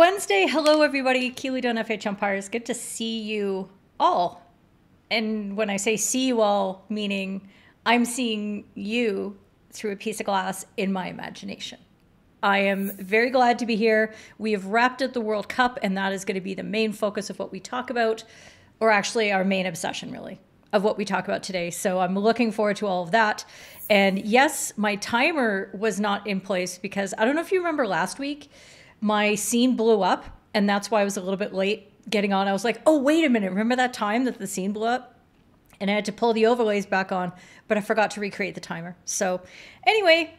Wednesday? Hello, everybody. Keely Dunn, FH Umpires. Good to see you all. And when I say see you all, meaning I'm seeing you through a piece of glass in my imagination. I am very glad to be here. We have wrapped up the World Cup, and that is going to be the main focus of what we talk about, or actually our main obsession, really, of what we talk about today. So I'm looking forward to all of that. And yes, my timer was not in place because I don't know if you remember last week, my scene blew up, and that's why I was a little bit late getting on. I was like, oh, wait a minute. Remember that time that the scene blew up? And I had to pull the overlays back on, but I forgot to recreate the timer. So, anyway,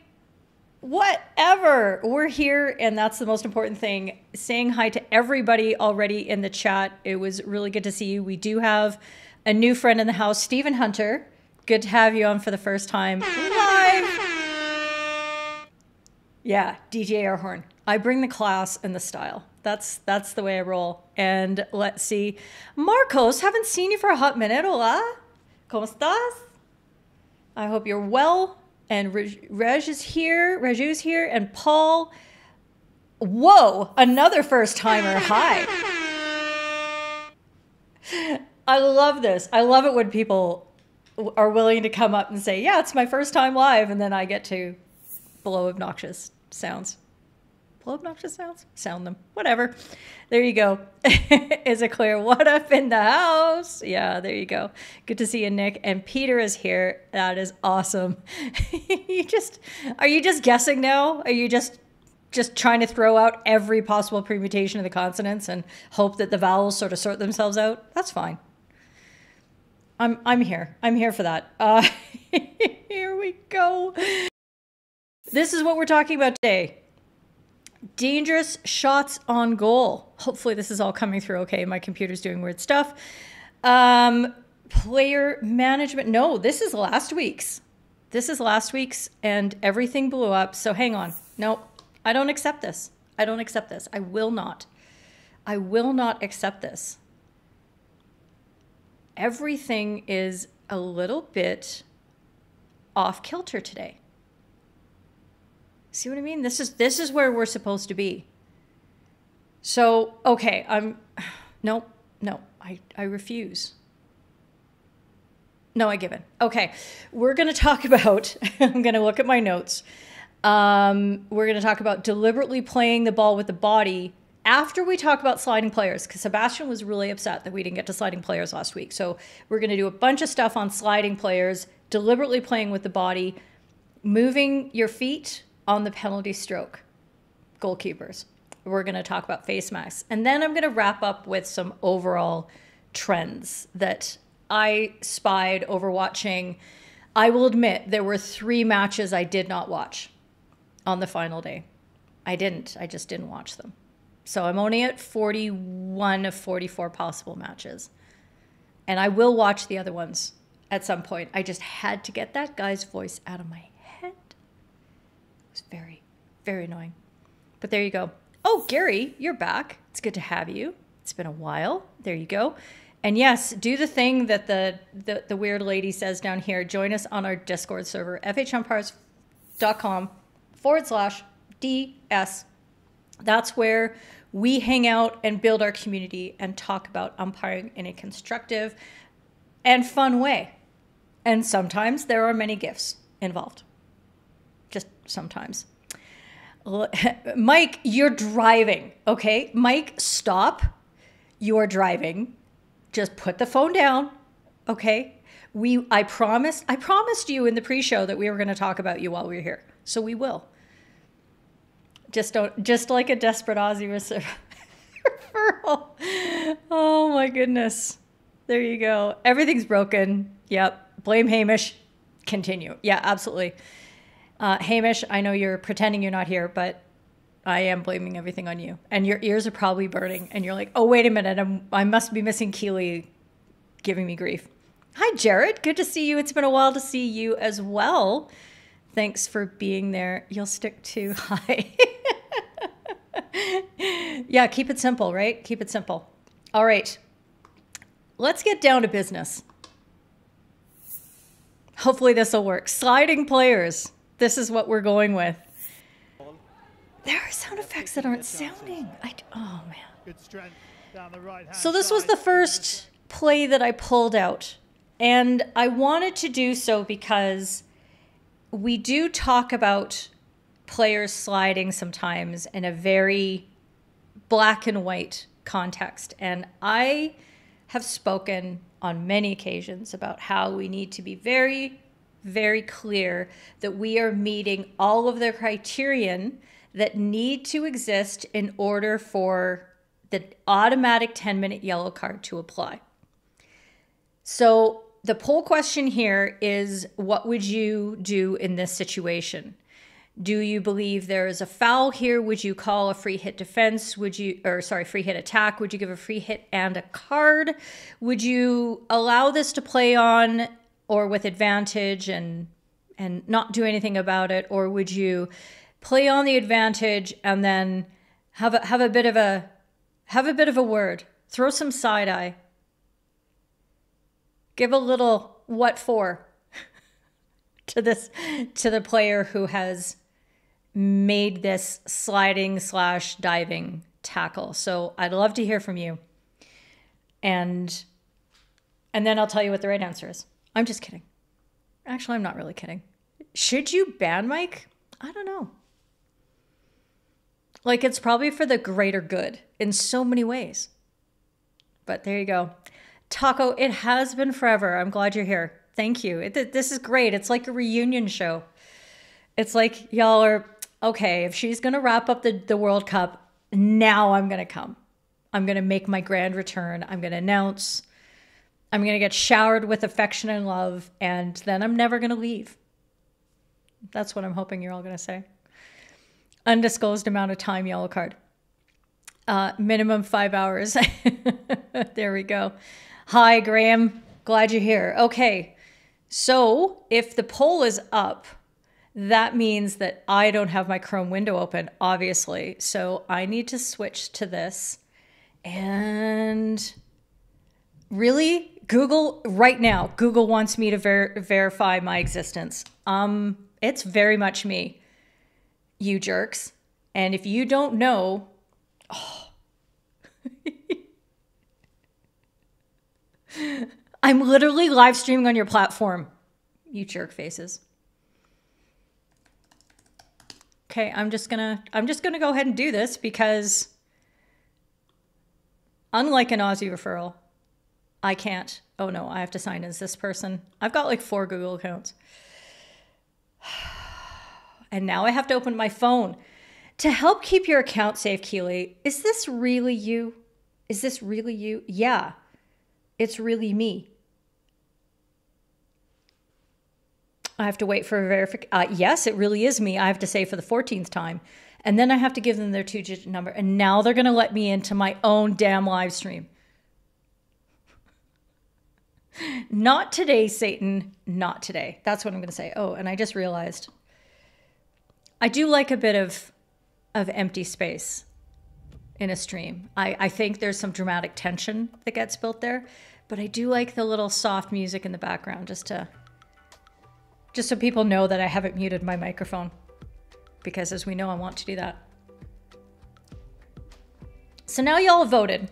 whatever. We're here, and that's the most important thing. Saying hi to everybody already in the chat. It was really good to see you. We do have a new friend in the house, Stephen Hunter. Good to have you on for the first time live. Yeah, DJ air horn. I bring the class and the style. That's that's the way I roll. And let's see, Marcos, haven't seen you for a hot minute. Hola, cómo estás? I hope you're well. And Reg is here. Reju's here, and Paul. Whoa, another first timer. Hi. I love this. I love it when people are willing to come up and say, "Yeah, it's my first time live," and then I get to blow obnoxious sounds. Blow obnoxious sounds? Sound them. Whatever. There you go. is it clear? What up in the house? Yeah, there you go. Good to see you, Nick. And Peter is here. That is awesome. you just are you just guessing now? Are you just just trying to throw out every possible permutation of the consonants and hope that the vowels sort of sort themselves out? That's fine. I'm I'm here. I'm here for that. Uh, here we go. This is what we're talking about today. Dangerous shots on goal. Hopefully, this is all coming through okay. My computer's doing weird stuff. Um, player management. No, this is last week's. This is last week's, and everything blew up. So hang on. Nope. I don't accept this. I don't accept this. I will not. I will not accept this. Everything is a little bit off kilter today. See what I mean? This is this is where we're supposed to be. So, okay, I'm no, no, I, I refuse. No, I give in. Okay, we're to talk about, I'm to look at my notes. Um, we're to talk about deliberately playing the ball with the body after we talk about sliding players, because Sebastian was really upset that we didn't get to sliding players last week. So we're going to do a bunch of stuff on sliding players, deliberately playing with the body, moving your feet on the penalty stroke, goalkeepers. We're going to talk about face masks. And then I'm going to wrap up with some overall trends that I spied over watching. I will admit there were three matches I did not watch on the final day. I didn't. I just didn't watch them. So I'm only at 41 of 44 possible matches. And I will watch the other ones at some point. I just had to get that guy's voice out of my very, very annoying. But there you go. Oh, Gary, you're back. It's good to have you. It's been a while. There you go. And yes, do the thing that the, the, the weird lady says down here. Join us on our Discord server, fhumpires.com forward slash DS. That's where we hang out and build our community and talk about umpiring in a constructive and fun way. And sometimes there are many gifts involved. Just sometimes. Mike, you're driving, okay? Mike, stop. You're driving. Just put the phone down, okay? We I promised I promised you in the pre-show that we were going to talk about you while we were here. So we will. Just don't just like a desperate Aussie referral. Oh my goodness. There you go. Everything's broken. Yep. Blame Hamish. Continue. Yeah, absolutely. Uh, Hamish, I know you're pretending you're not here, but I am blaming everything on you. And your ears are probably burning. And you're like, oh, wait a minute. I'm, I must be missing Keely giving me grief. Hi, Jared. Good to see you. It's been a while to see you as well. Thanks for being there. You'll stick to hi. yeah, keep it simple, right? Keep it simple. All right. Let's get down to business. Hopefully, this will work. Sliding players. This is what we're going with. There are sound effects that aren't sounding. I, oh, man. So, this was the first play that I pulled out. And I wanted to do so because we do talk about players sliding sometimes in a very black and white context. And I have spoken on many occasions about how we need to be very, very clear that we are meeting all of the criterion that need to exist in order for the automatic 10 minute yellow card to apply. So the poll question here is what would you do in this situation? Do you believe there is a foul here? Would you call a free hit defense? Would you, or sorry, free hit attack? Would you give a free hit and a card? Would you allow this to play on or with advantage and and not do anything about it, or would you play on the advantage and then have a have a bit of a have a bit of a word, throw some side eye, give a little what for to this to the player who has made this sliding slash diving tackle. So I'd love to hear from you. And and then I'll tell you what the right answer is. I'm just kidding. Actually, I'm not really kidding. Should you ban Mike? I don't know. Like it's probably for the greater good in so many ways. But there you go. Taco, it has been forever. I'm glad you're here. Thank you. It, this is great. It's like a reunion show. It's like y'all are okay, if she's going to wrap up the, the World Cup, now I'm going to come. I'm going to make my grand return. I'm going to announce. I'm going to get showered with affection and love, and then I'm never going to leave. That's what I'm hoping you're all going to say. Undisclosed amount of time, yellow card. Uh, minimum five hours. there we go. Hi, Graham. Glad you're here. Okay. So if the poll is up, that means that I don't have my Chrome window open, obviously. So I need to switch to this. And really, Google right now, Google wants me to ver- verify my existence. Um, it's very much me, you jerks. And if you don't know, oh. I'm literally live streaming on your platform, you jerk faces. Okay, I'm just gonna I'm just gonna go ahead and do this because unlike an Aussie referral, I can't. Oh no, I have to sign as this person. I've got like four Google accounts. And now I have to open my phone. To help keep your account safe, Keely, is this really you? Is this really you? Yeah, it's really me. I have to wait for a verification. Uh, yes, it really is me. I have to say for the 14th time. And then I have to give them their two digit number. And now they're going to let me into my own damn live stream. Not today, Satan. Not today. That's what I'm going to say. Oh, and I just realized I do like a bit of of empty space in a stream. I, I think there's some dramatic tension that gets built there, but I do like the little soft music in the background just to just so people know that I haven't muted my microphone because as we know I want to do that. So now y'all voted.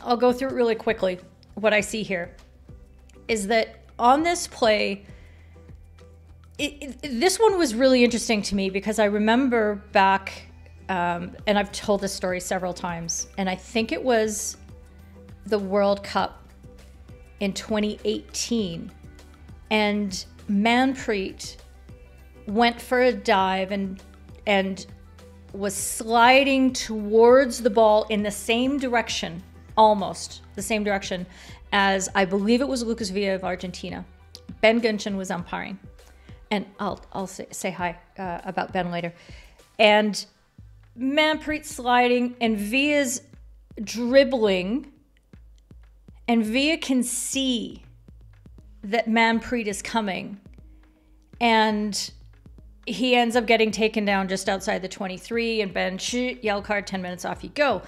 I'll go through it really quickly. What I see here is that on this play it, it, this one was really interesting to me because I remember back, um, and I've told this story several times, and I think it was the World Cup in 2018, and Manpreet went for a dive and and was sliding towards the ball in the same direction, almost the same direction as I believe it was Lucas Vila of Argentina. Ben Göntgen was umpiring and I'll I'll say, say hi uh, about Ben later. And Manpreet sliding and Vila's dribbling, and Vila can see that Manpreet is coming, and he ends up getting taken down just outside the 23, and Ben yell card, 10 minutes off you go.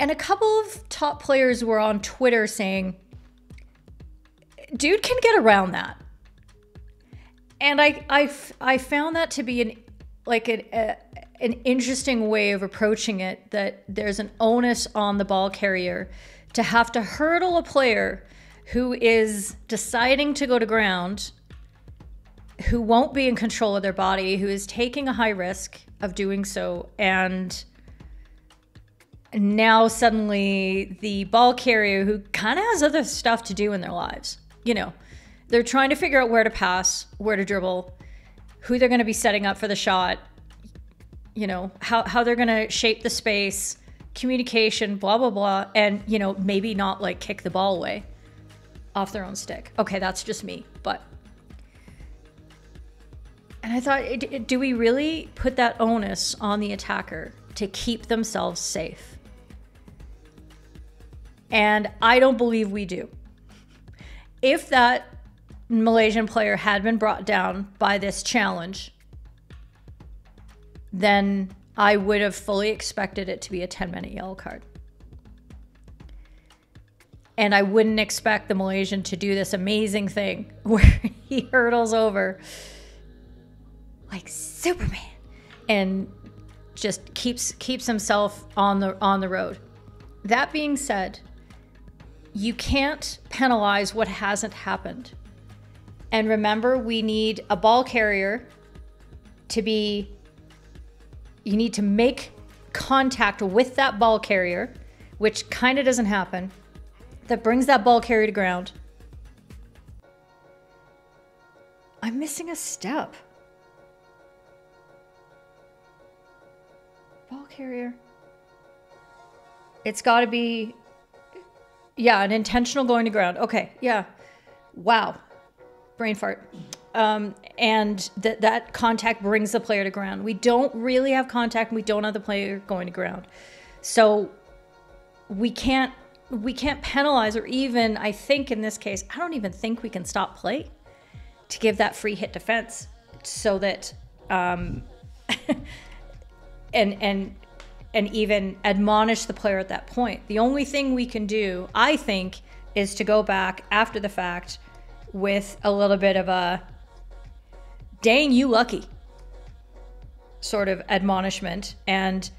And a couple of top players were on Twitter saying, dude can get around that. And I, I, I found that to be an like an, a, an interesting way of approaching it that there's an onus on the ball carrier to have to hurdle a player who is deciding to go to ground who won't be in control of their body who is taking a high risk of doing so and now suddenly the ball carrier who kind of has other stuff to do in their lives you know they're trying to figure out where to pass, where to dribble, who they're going to be setting up for the shot, you know, how, how they're going to shape the space, communication, blah, blah, blah. And, you know, maybe not like kick the ball away off their own stick. Okay, that's just me. But, and I thought, do we really put that onus on the attacker to keep themselves safe? And I don't believe we do. If that Malaysian player had been brought down by this challenge, then I would have fully expected it to be a 10 minute yellow card. And I wouldn't expect the Malaysian to do this amazing thing where he hurdles over like Superman and just keeps keeps himself on the on the road. That being said, you can't penalize what hasn't happened. And remember, we need a ball carrier to be, you need to make contact with that ball carrier, which kind of doesn't happen, that brings that ball carrier to ground. I'm missing a step. Ball carrier. It's got to be, yeah, an intentional going to ground. Okay, yeah. Wow brain fart. Um, and that that contact brings the player to ground. We don't really have contact. We don't have the player going to ground, so we can't we can't penalize or even I think in this case I don't even think we can stop play to give that free hit defense so that um, and and and even admonish the player at that point. The only thing we can do, I think, is to go back after the fact with a little bit of a dang you lucky sort of admonishment and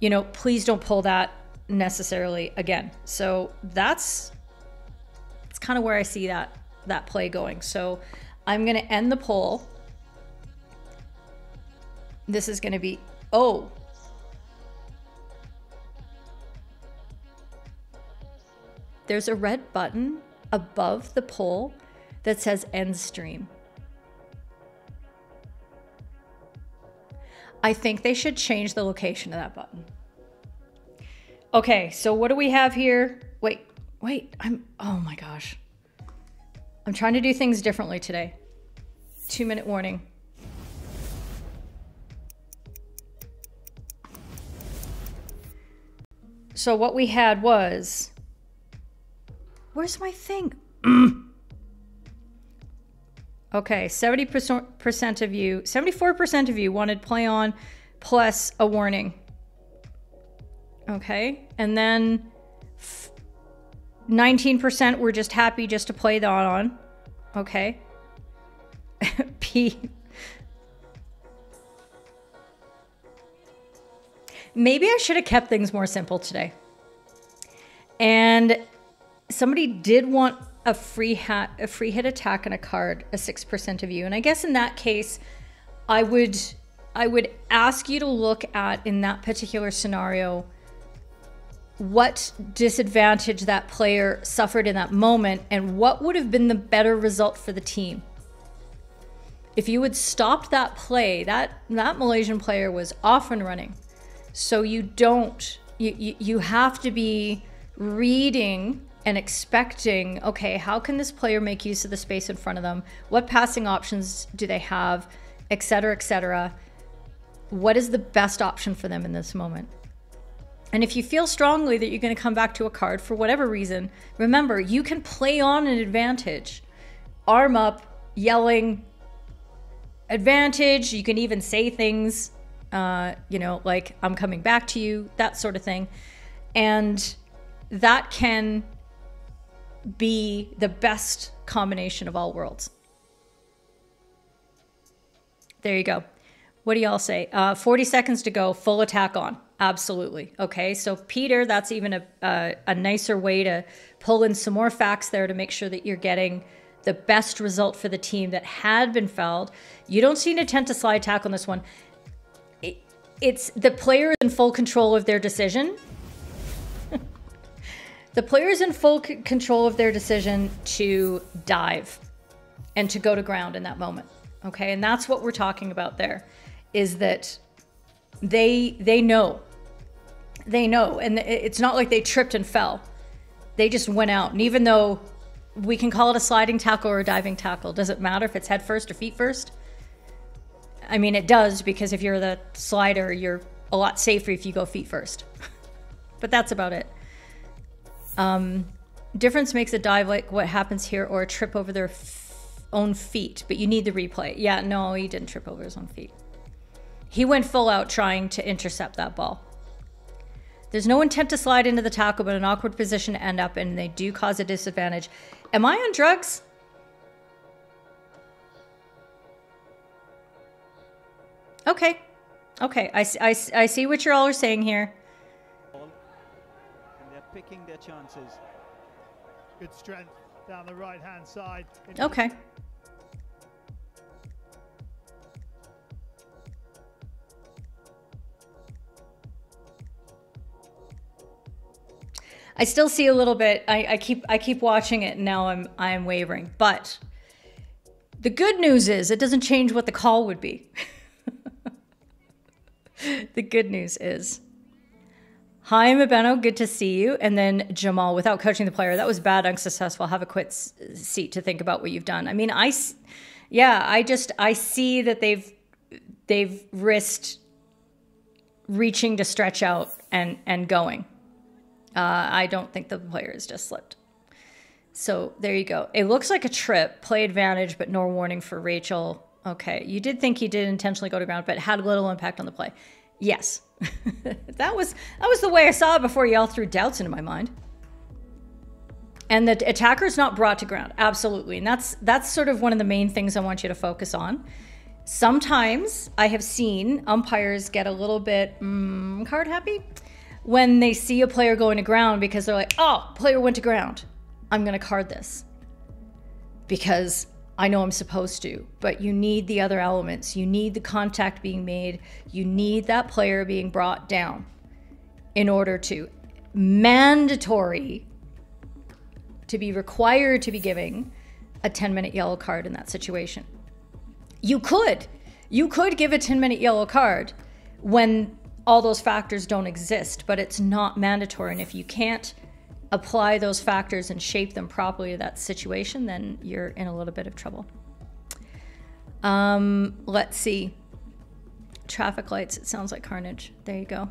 you know please don't pull that necessarily again so that's it's kind of where I see that that play going. So I'm going to end the poll. This is going to be oh. There's a red button above the poll that says end stream. I think they should change the location of that button. Okay, so what do we have here? Wait, wait, I'm, oh my gosh. I'm trying to do things differently today. Two minute warning. So what we had was, where's my thing? okay, 70% of you, 74% of you wanted play on plus a warning. Okay, and then 19% were just happy just to play that on. Okay. P. Maybe I should have kept things more simple today. And somebody did want a free hat, a free hit attack and a card, a 6% of you. And I guess in that case, I would I would ask you to look at in that particular scenario what disadvantage that player suffered in that moment and what would have been the better result for the team. If you had stopped that play, that, that Malaysian player was off and running. So you don't, you, you, you have to be reading and expecting, okay, how can this player make use of the space in front of them? What passing options do they have, et cetera, et cetera? What is the best option for them in this moment? And if you feel strongly that you're going to come back to a card for whatever reason, remember, you can play on an advantage. Arm up, yelling, advantage. You can even say things, uh, you know, like, I'm coming back to you, that sort of thing. And that can be the best combination of all worlds. There you go. What do y'all say? Uh, 40 seconds to go, full attack on. Absolutely. Okay. So, Peter, that's even a, a, nicer way to pull in some more facts there to make sure that you're getting the best result for the team that had been fouled. You don't see an intent to slide tackle on this one. It, it's the player is in full control of their decision. The player is in full c- control of their decision to dive and to go to ground in that moment. Okay. And that's what we're talking about there is that they they know they know. And it's not like they tripped and fell. They just went out. And even though we can call it a sliding tackle or a diving tackle, does it matter if it's head first or feet first? I mean, it does because if you're the slider, you're a lot safer if you go feet first. but that's about it. Um, difference makes a dive like what happens here or a trip over their own feet, but you need the replay. Yeah, no, he didn't trip over his own feet. He went full out trying to intercept that ball. There's no intent to slide into the tackle, but an awkward position to end up in. They do cause a disadvantage. Am I on drugs? Okay. Okay. I, I, I see what you're all are saying here. And they're picking their chances. Good strength down the right hand side. Okay. I still see a little bit. I, I keep I keep watching it. And now I'm I'm wavering. But the good news is it doesn't change what the call would be. the good news is. Hi, Mabeno. Good to see you. And then Jamal, without coaching the player, that was bad, unsuccessful. Have a quit seat to think about what you've done. I mean, I, yeah, I just I see that they've they've risked reaching to stretch out and and going. Uh, I don't think the player has just slipped. So there you go. It looks like a trip, play advantage, but no warning for Rachel. Okay, you did think he did intentionally go to ground, but had little impact on the play. Yes, that was that was the way I saw it before y'all threw doubts into my mind. And the attacker is not brought to ground, absolutely, and that's that's sort of one of the main things I want you to focus on. Sometimes I have seen umpires get a little bit mm, card happy when they see a player going to ground because they're like, oh, player went to ground. I'm going to card this. because I know I'm supposed to, but you need the other elements. You need the contact being made. You need that player being brought down in order to mandatory to be required to be giving a 10 minute yellow card in that situation. You could. You could give a 10 minute yellow card when all those factors don't exist, but it's not mandatory. And if you can't apply those factors and shape them properly to that situation, then you're in a little bit of trouble. Um, let's see. Traffic lights, it sounds like carnage. There you go.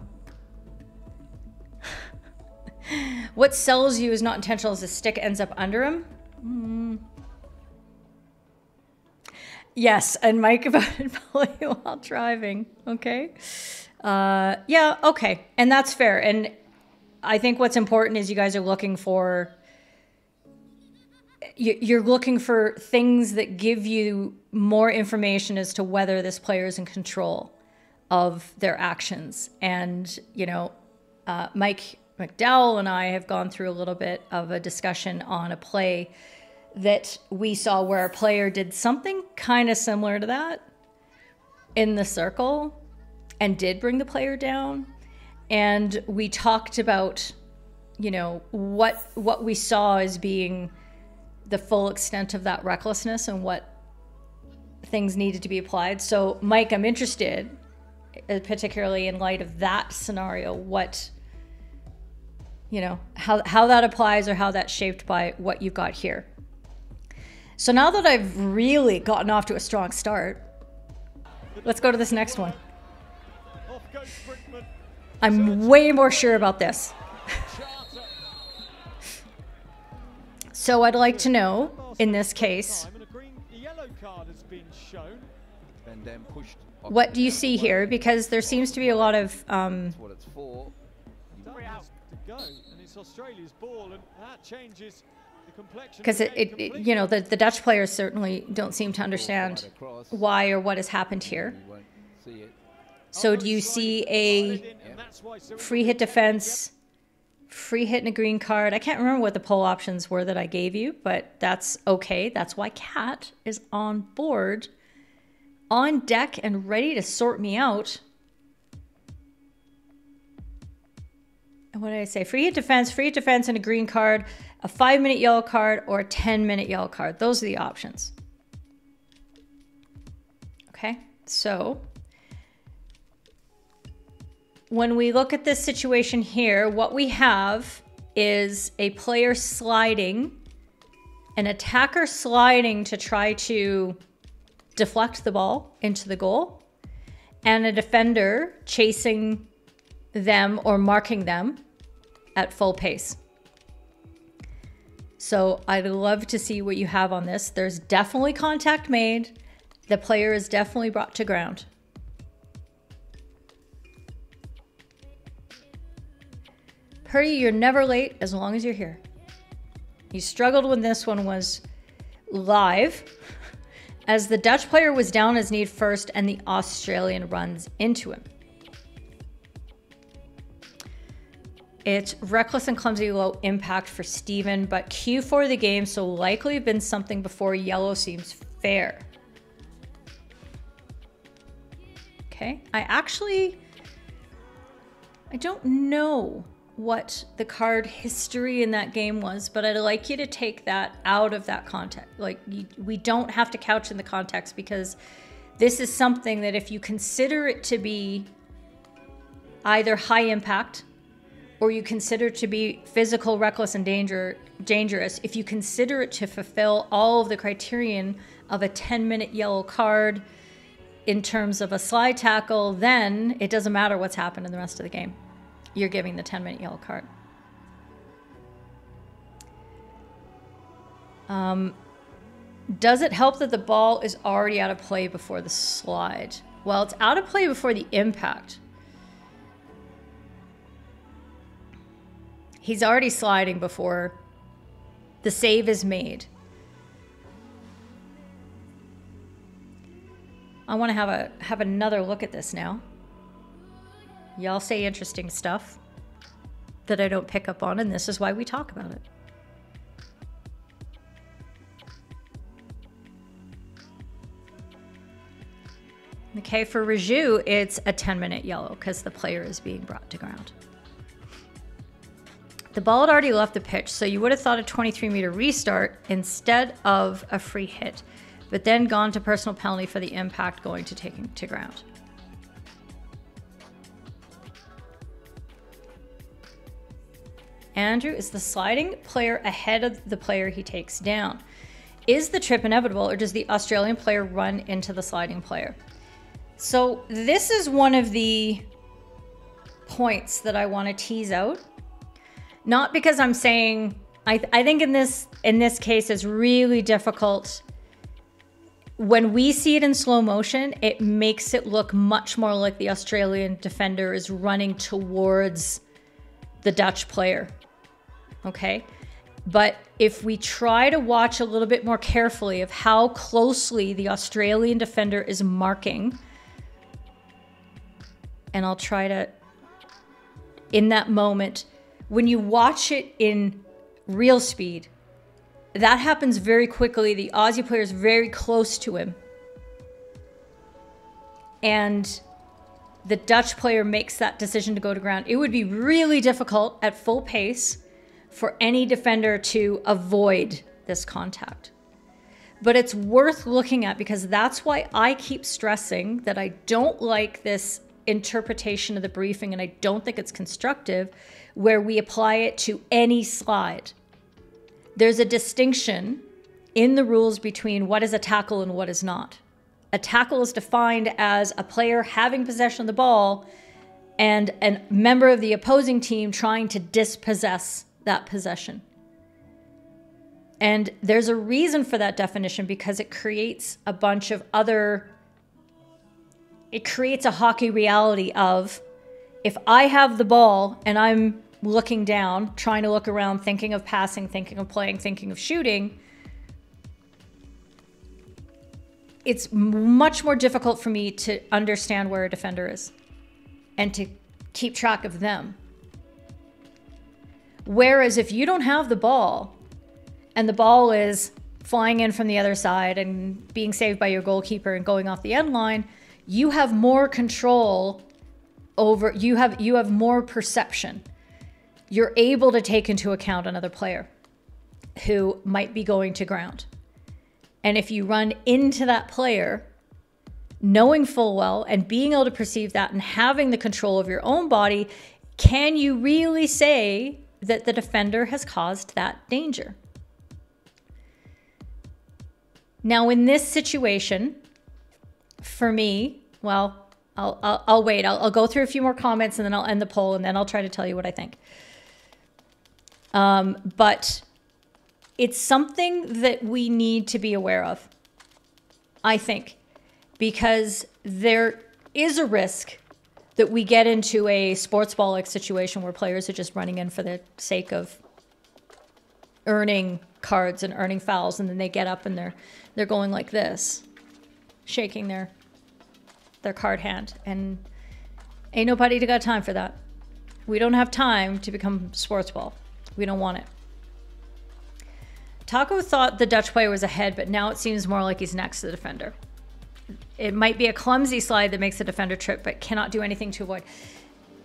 what sells you is not intentional as the stick ends up under him. Mm. Yes, and Mike voted play while driving. Okay. Uh, yeah, okay. And that's fair. And I think what's important is you guys are looking for you're looking for things that give you more information as to whether this player is in control of their actions. And, you know, uh, Mike McDowell and I have gone through a little bit of a discussion on a play that we saw where a player did something kind of similar to that in the circle and did bring the player down and we talked about you know what what we saw as being the full extent of that recklessness and what things needed to be applied. So mike i'm interested uh, particularly in light of that scenario what you know how, how that applies or how that's shaped by what you've got here. So now that i've really gotten off to a strong start let's go to this next one I'm way more sure about this. so I'd like to know, in this case, what do you see here? Because there seems to be a lot of. Um, because it, it, it, you know, the, the Dutch players certainly don't seem to understand why or what has happened here. So do you see a free hit defense, free hit and a green card? I can't remember what the poll options were that I gave you, but that's okay. That's why Cat is on board, on deck, and ready to sort me out. And what did I say? Free hit defense, free hit defense, and a green card, a five minute yellow card, or a 10 minute yellow card. Those are the options. Okay, so when we look at this situation here, what we have is a player sliding, an attacker sliding to try to deflect the ball into the goal, and a defender chasing them or marking them at full pace. So I'd love to see what you have on this. There's definitely contact made. The player is definitely brought to ground. Purdy, you're never late as long as you're here. He struggled when this one was live, as the Dutch player was down his knee first and the Australian runs into him. It's reckless and clumsy low impact for Steven, but Q for the game, so likely been something before yellow seems fair. Okay, I actually, I don't know what the card history in that game was, but I'd like you to take that out of that context. Like, you, we don't have to couch in the context because this is something that if you consider it to be either high impact or you consider to be physical, reckless, and danger, dangerous, if you consider it to fulfill all of the criterion of a 10 minute yellow card in terms of a slide tackle, then it doesn't matter what's happened in the rest of the game you're giving the 10 minute yellow card. Um, does it help that the ball is already out of play before the slide? Well, it's out of play before the impact. He's already sliding before the save is made. I want to have a have another look at this now. Y'all say interesting stuff that I don't pick up on, and this is why we talk about it. Okay, for Raju, it's a 10 minute yellow because the player is being brought to ground. The ball had already left the pitch, so you would have thought a 23 meter restart instead of a free hit, but then gone to personal penalty for the impact going to taking to ground. Andrew is the sliding player ahead of the player he takes down. Is the trip inevitable, or does the Australian player run into the sliding player? So, this is one of the points that I want to tease out. Not because I'm saying I, I think in this in this case it's really difficult when we see it in slow motion, it makes it look much more like the Australian defender is running towards the Dutch player. Okay? But if we try to watch a little bit more carefully of how closely the Australian defender is marking, and I'll try to, in that moment, when you watch it in real speed, that happens very quickly. The Aussie player is very close to him. And the Dutch player makes that decision to go to ground. It would be really difficult at full pace for any defender to avoid this contact. But it's worth looking at because that's why I keep stressing that I don't like this interpretation of the briefing and I don't think it's constructive where we apply it to any slide. There's a distinction in the rules between what is a tackle and what is not. A tackle is defined as a player having possession of the ball and a member of the opposing team trying to dispossess that possession. And there's a reason for that definition because it creates a bunch of other, it creates a hockey reality of if I have the ball and I'm looking down, trying to look around, thinking of passing, thinking of playing, thinking of shooting, it's much more difficult for me to understand where a defender is and to keep track of them. Whereas if you don't have the ball and the ball is flying in from the other side and being saved by your goalkeeper and going off the end line, you have more control over you have you have more perception. You're able to take into account another player who might be going to ground. And if you run into that player, knowing full well and being able to perceive that and having the control of your own body, can you really say that the defender has caused that danger. Now, in this situation, for me, well, I'll, I'll, I'll wait. I'll, I'll, go through a few more comments and then I'll end the poll and then I'll try to tell you what I think. Um, but it's something that we need to be aware of, I think, because there is a risk that we get into a sports ball like situation where players are just running in for the sake of earning cards and earning fouls and then they get up and they're they're going like this shaking their their card hand. And ain't nobody got time for that. We don't have time to become sports ball. We don't want it. Taco thought the dutch player was ahead but now it seems more like he's next to the defender it might be a clumsy slide that makes the defender trip, but cannot do anything to avoid.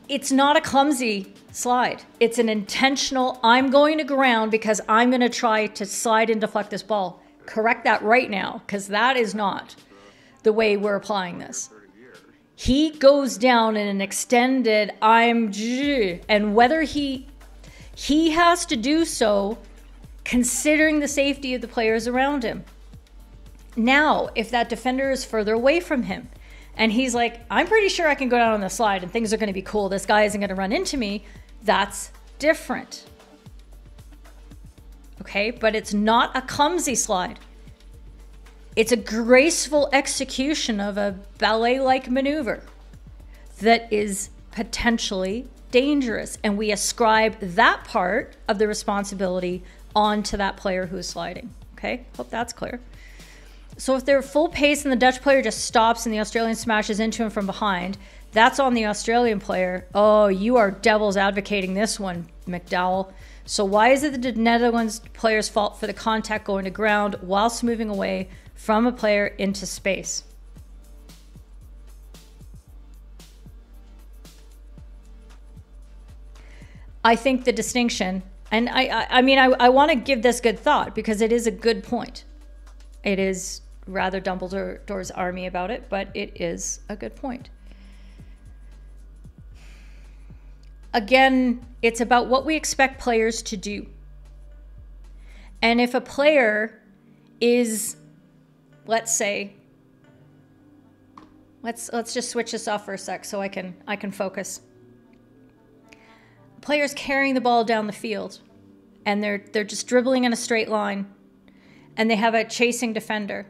It's not a clumsy slide. It's an intentional, I'm going to ground because I'm going to try to slide and deflect this ball. Correct that right now, because that is not the way we're applying this. He goes down in an extended, I'm, and whether he, he has to do so considering the safety of the players around him. Now, if that defender is further away from him and he's like, I'm pretty sure I can go down on the slide and things are going to be cool, this guy isn't going to run into me, that's different. Okay, but it's not a clumsy slide. It's a graceful execution of a ballet like maneuver that is potentially dangerous. And we ascribe that part of the responsibility onto that player who's sliding. Okay, hope that's clear. So if they're full pace and the Dutch player just stops and the Australian smashes into him from behind, that's on the Australian player. Oh, you are devil's advocating this one, McDowell. So why is it the Netherlands player's fault for the contact going to ground whilst moving away from a player into space? I think the distinction, and I, I, I mean, I, I want to give this good thought because it is a good point. It is rather Dumbledore's army about it, but it is a good point. Again, it's about what we expect players to do. And if a player is, let's say, let's let's just switch this off for a sec so I can I can focus. Players carrying the ball down the field, and they're they're just dribbling in a straight line, and they have a chasing defender.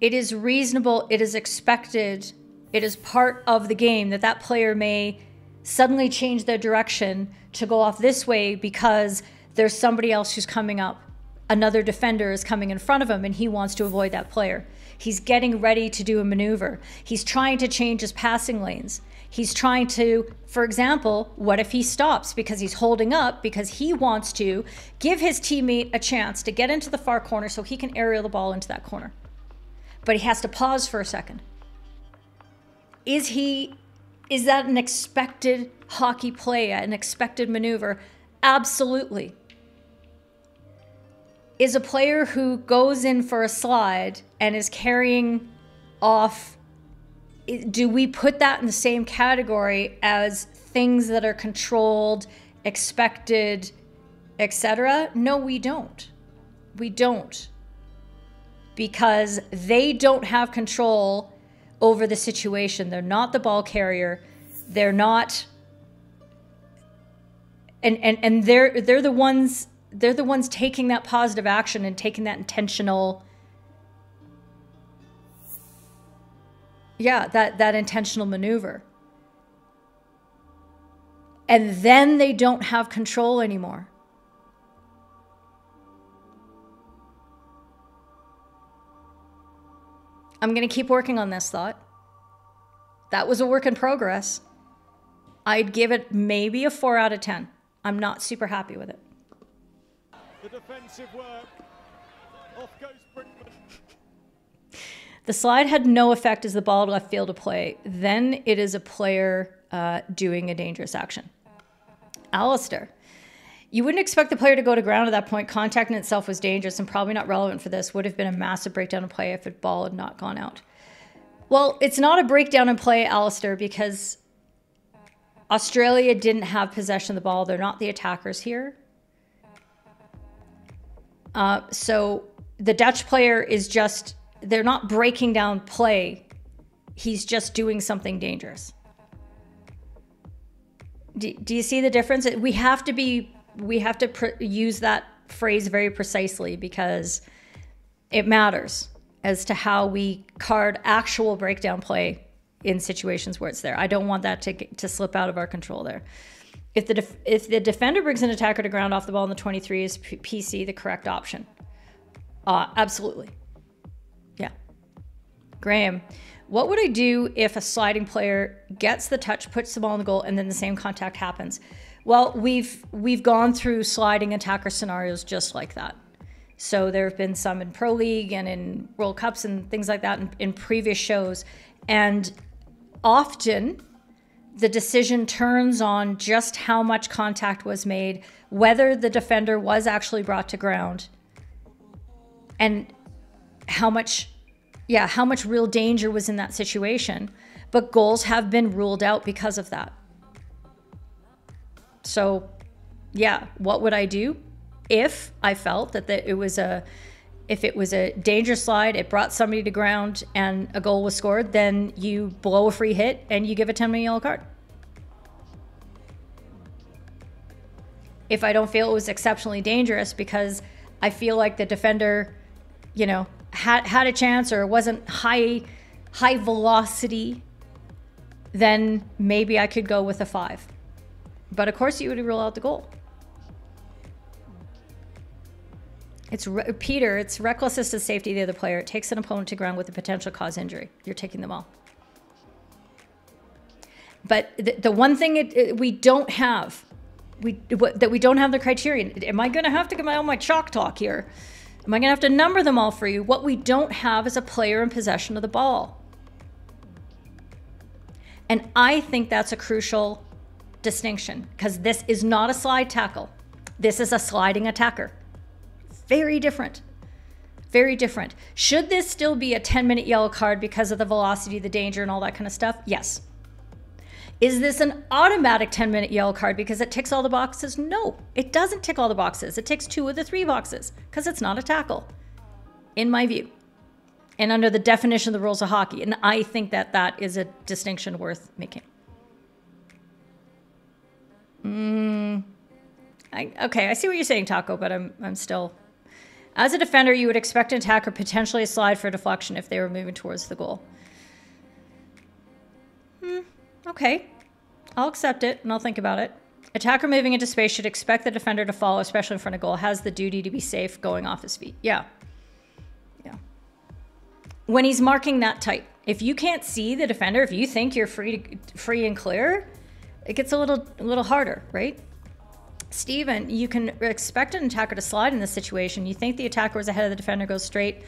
It is reasonable. It is expected. It is part of the game that that player may suddenly change their direction to go off this way because there's somebody else who's coming up. Another defender is coming in front of him and he wants to avoid that player. He's getting ready to do a maneuver. He's trying to change his passing lanes. He's trying to, for example, what if he stops because he's holding up because he wants to give his teammate a chance to get into the far corner so he can aerial the ball into that corner. But he has to pause for a second. Is he is that an expected hockey play, an expected maneuver? Absolutely. Is a player who goes in for a slide and is carrying off, do we put that in the same category as things that are controlled, expected, etc.? No, we don't. We don't. Because they don't have control over the situation. They're not the ball carrier. They're not and and and they're they're the ones they're the ones taking that positive action and taking that intentional yeah, that that intentional maneuver. And then they don't have control anymore. I'm going to keep working on this thought. That was a work in progress. I'd give it maybe a 4 out of 10. I'm not super happy with it. The defensive work. Off goes Brinkman. The slide had no effect as the ball left field to play. Then it is a player uh, doing a dangerous action. Alistair. You wouldn't expect the player to go to ground at that point. Contact in itself was dangerous and probably not relevant for this. Would have been a massive breakdown in play if the ball had not gone out. Well, it's not a breakdown in play, Alistair, because Australia didn't have possession of the ball. They're not the attackers here. Uh, so the Dutch player is just, they're not breaking down play. He's just doing something dangerous. Do, do you see the difference? We have to be we have to pr- use that phrase very precisely because it matters as to how we card actual breakdown play in situations where it's there. I don't want that to to slip out of our control there. If the def- if the defender brings an attacker to ground off the ball in the 23 is P- PC the correct option? Uh, absolutely. Yeah. Graham, what would I do if a sliding player gets the touch, puts the ball in the goal, and then the same contact happens? Well, we've we've gone through sliding attacker scenarios just like that. So there have been some in Pro League and in World Cups and things like that in, in previous shows. And often the decision turns on just how much contact was made, whether the defender was actually brought to ground, and how much, yeah, how much real danger was in that situation. But goals have been ruled out because of that. So, yeah, what would I do if I felt that the, it was a if it was a dangerous slide, it brought somebody to ground and a goal was scored, then you blow a free hit and you give a 10 minute yellow card. If I don't feel it was exceptionally dangerous because I feel like the defender, you know, had had a chance or wasn't high high velocity, then maybe I could go with a 5. But of course, you would rule out the goal. It's re- Peter. It's reckless to safety the other player. It takes an opponent to ground with a potential cause injury. You're taking them all. But the, the one thing it, it, we don't have, we that we don't have the criterion. Am I going to have to get my all my chalk talk here? Am I going to have to number them all for you? What we don't have is a player in possession of the ball. And I think that's a crucial distinction because this is not a slide tackle. This is a sliding attacker. Very different. Very different. Should this still be a 10 minute yellow card because of the velocity, the danger, and all that kind of stuff? Yes. Is this an automatic 10 minute yellow card because it ticks all the boxes? No, it doesn't tick all the boxes. It ticks two of the three boxes because it's not a tackle, in my view, and under the definition of the rules of hockey. And I think that that is a distinction worth making. Mm, I, okay, I see what you're saying, Taco, but I'm, I'm still. As a defender, you would expect an attacker potentially a slide for deflection if they were moving towards the goal. Hmm, okay. I'll accept it and I'll think about it. Attacker moving into space should expect the defender to follow, especially in front of goal. Has the duty to be safe going off his feet. Yeah. Yeah. When he's marking that tight, if you can't see the defender, if you think you're free to, free and clear, it gets a little a little harder, right? Steven, you can expect an attacker to slide in this situation. You think the attacker was ahead of the defender, goes straight,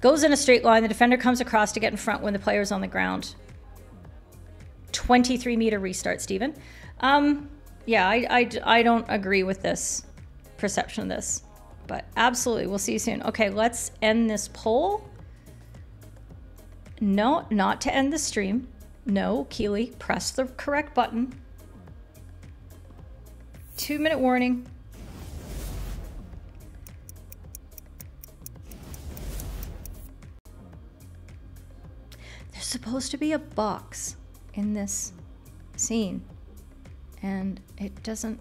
goes in a straight line. The defender comes across to get in front when the player is on the ground. 23 meter restart, Steven. Um, yeah, I, I, I don't agree with this perception of this, but absolutely. We'll see you soon. Okay, let's end this poll. No, not to end the stream. No, Keely, press the correct button. Two minute warning. There's supposed to be a box in this scene, and it doesn't.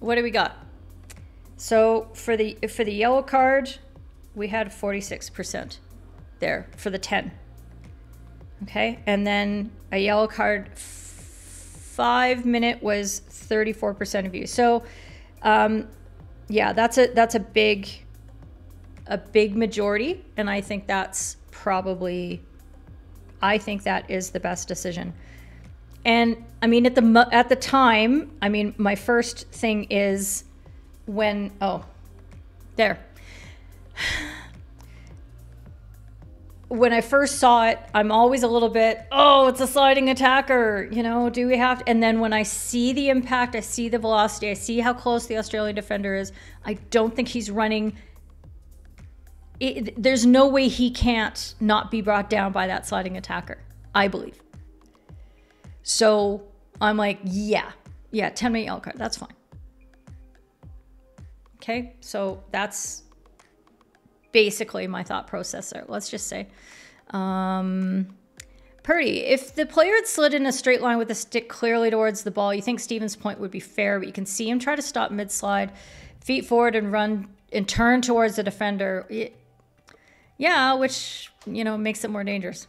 What do we got? So for the for the yellow card, we had 46% there for the 10. Okay, and then a yellow card five minute was 34% of you. So, um, yeah, that's a that's a big a big majority, and I think that's probably I think that is the best decision. And I mean, at the at the time, I mean, my first thing is when oh, there when I first saw it, I'm always a little bit, oh, it's a sliding attacker. You know, do we have to? And then when I see the impact, I see the velocity, I see how close the Australian defender is. I don't think he's running. It, there's no way he can't not be brought down by that sliding attacker, I believe. So I'm like, yeah, yeah, 10 minute yellow card, that's fine. Okay, so that's basically my thought processor. Let's just say. Um, Purdy, if the player had slid in a straight line with the stick clearly towards the ball, you think Steven's point would be fair, but you can see him try to stop mid slide, feet forward and run and turn towards the defender. Yeah, which, you know, makes it more dangerous.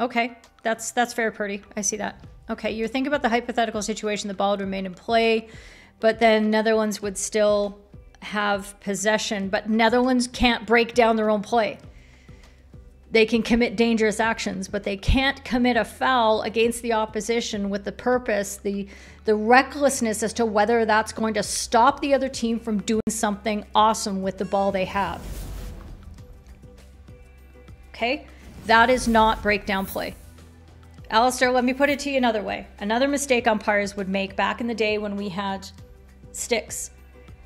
Okay, that's that's fair, Purdy. I see that. Okay, you think about the hypothetical situation, the ball would remain in play, but then Netherlands would still have possession, but Netherlands can't break down their own play. They can commit dangerous actions, but they can't commit a foul against the opposition with the purpose, the the recklessness as to whether that's going to stop the other team from doing something awesome with the ball they have. Okay? That is not breakdown play. Alistair, let me put it to you another way. Another mistake umpires would make back in the day when we had sticks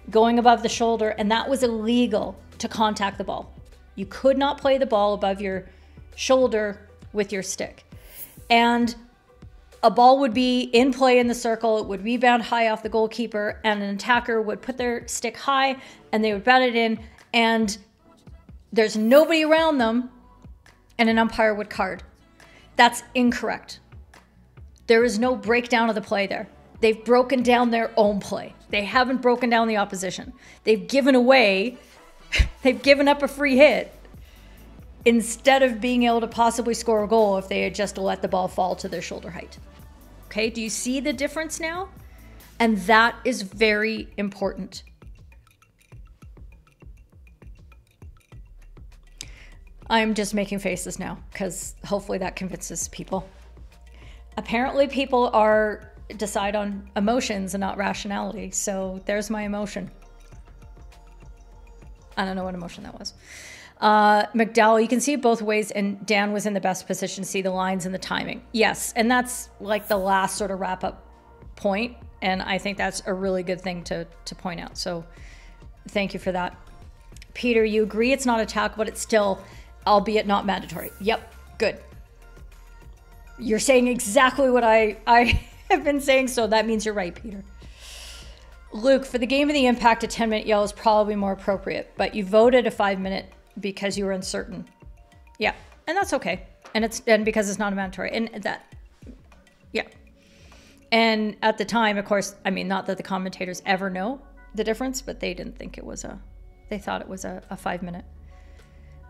going above the shoulder, and that was illegal to contact the ball. You could not play the ball above your shoulder with your stick. And a ball would be in play in the circle, it would rebound high off the goalkeeper, and an attacker would put their stick high and they would bat it in, and there's nobody around them, and an umpire would card. That's incorrect. There is no breakdown of the play there. They've broken down their own play. They haven't broken down the opposition. They've given away, they've given up a free hit instead of being able to possibly score a goal if they had just let the ball fall to their shoulder height. Okay, do you see the difference now? And that is very important. I'm just making faces now because hopefully that convinces people. Apparently, people are decide on emotions and not rationality. So there's my emotion. I don't know what emotion that was. Uh, McDowell, you can see it both ways, and Dan was in the best position to see the lines and the timing. Yes, and that's like the last sort of wrap up point, and I think that's a really good thing to to point out. So, thank you for that, Peter. You agree it's not a tackle, but it's still, albeit not mandatory. Yep, good. You're saying exactly what I I have been saying, so that means you're right, Peter. Luke, for the game of the impact, a 10 minute yell is probably more appropriate, but you voted a five minute because you were uncertain. Yeah, and that's okay. And it's and because it's not a mandatory. And that yeah. And at the time, of course, I mean not that the commentators ever know the difference, but they didn't think it was a they thought it was a, a five minute.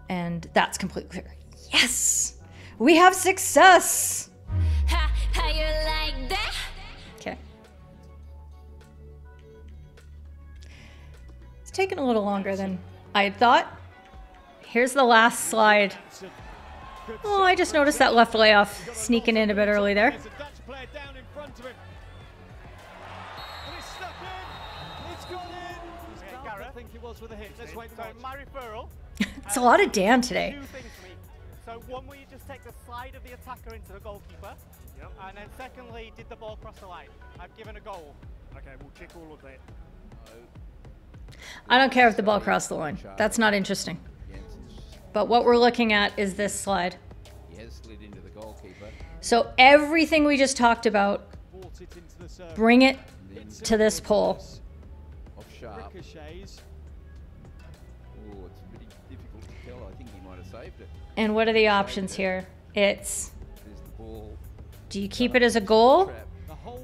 And that's completely clear. Yes! We have success! Ha, It's taken a little longer than I had thought. Here's the last slide. Oh, I just noticed that left layoff sneaking in a bit early there. There's a Dutch player down in front of him. And it's stuck in. It's gone in. Yeah, Gareth, I think it was with a hit. Let's wait So and watch. my referral. It's a lot of Dan today. Two things for me. So one where you just take the slide of the attacker into the goalkeeper. Yep. And then secondly, did the ball cross the line? I've given a goal. Okay, we'll check all of that. I don't care if the ball crossed the line. That's not interesting. But what we're looking at is this slide. So everything we just talked about, bring it to this poll. And what are the options here? It's do you keep it as a goal?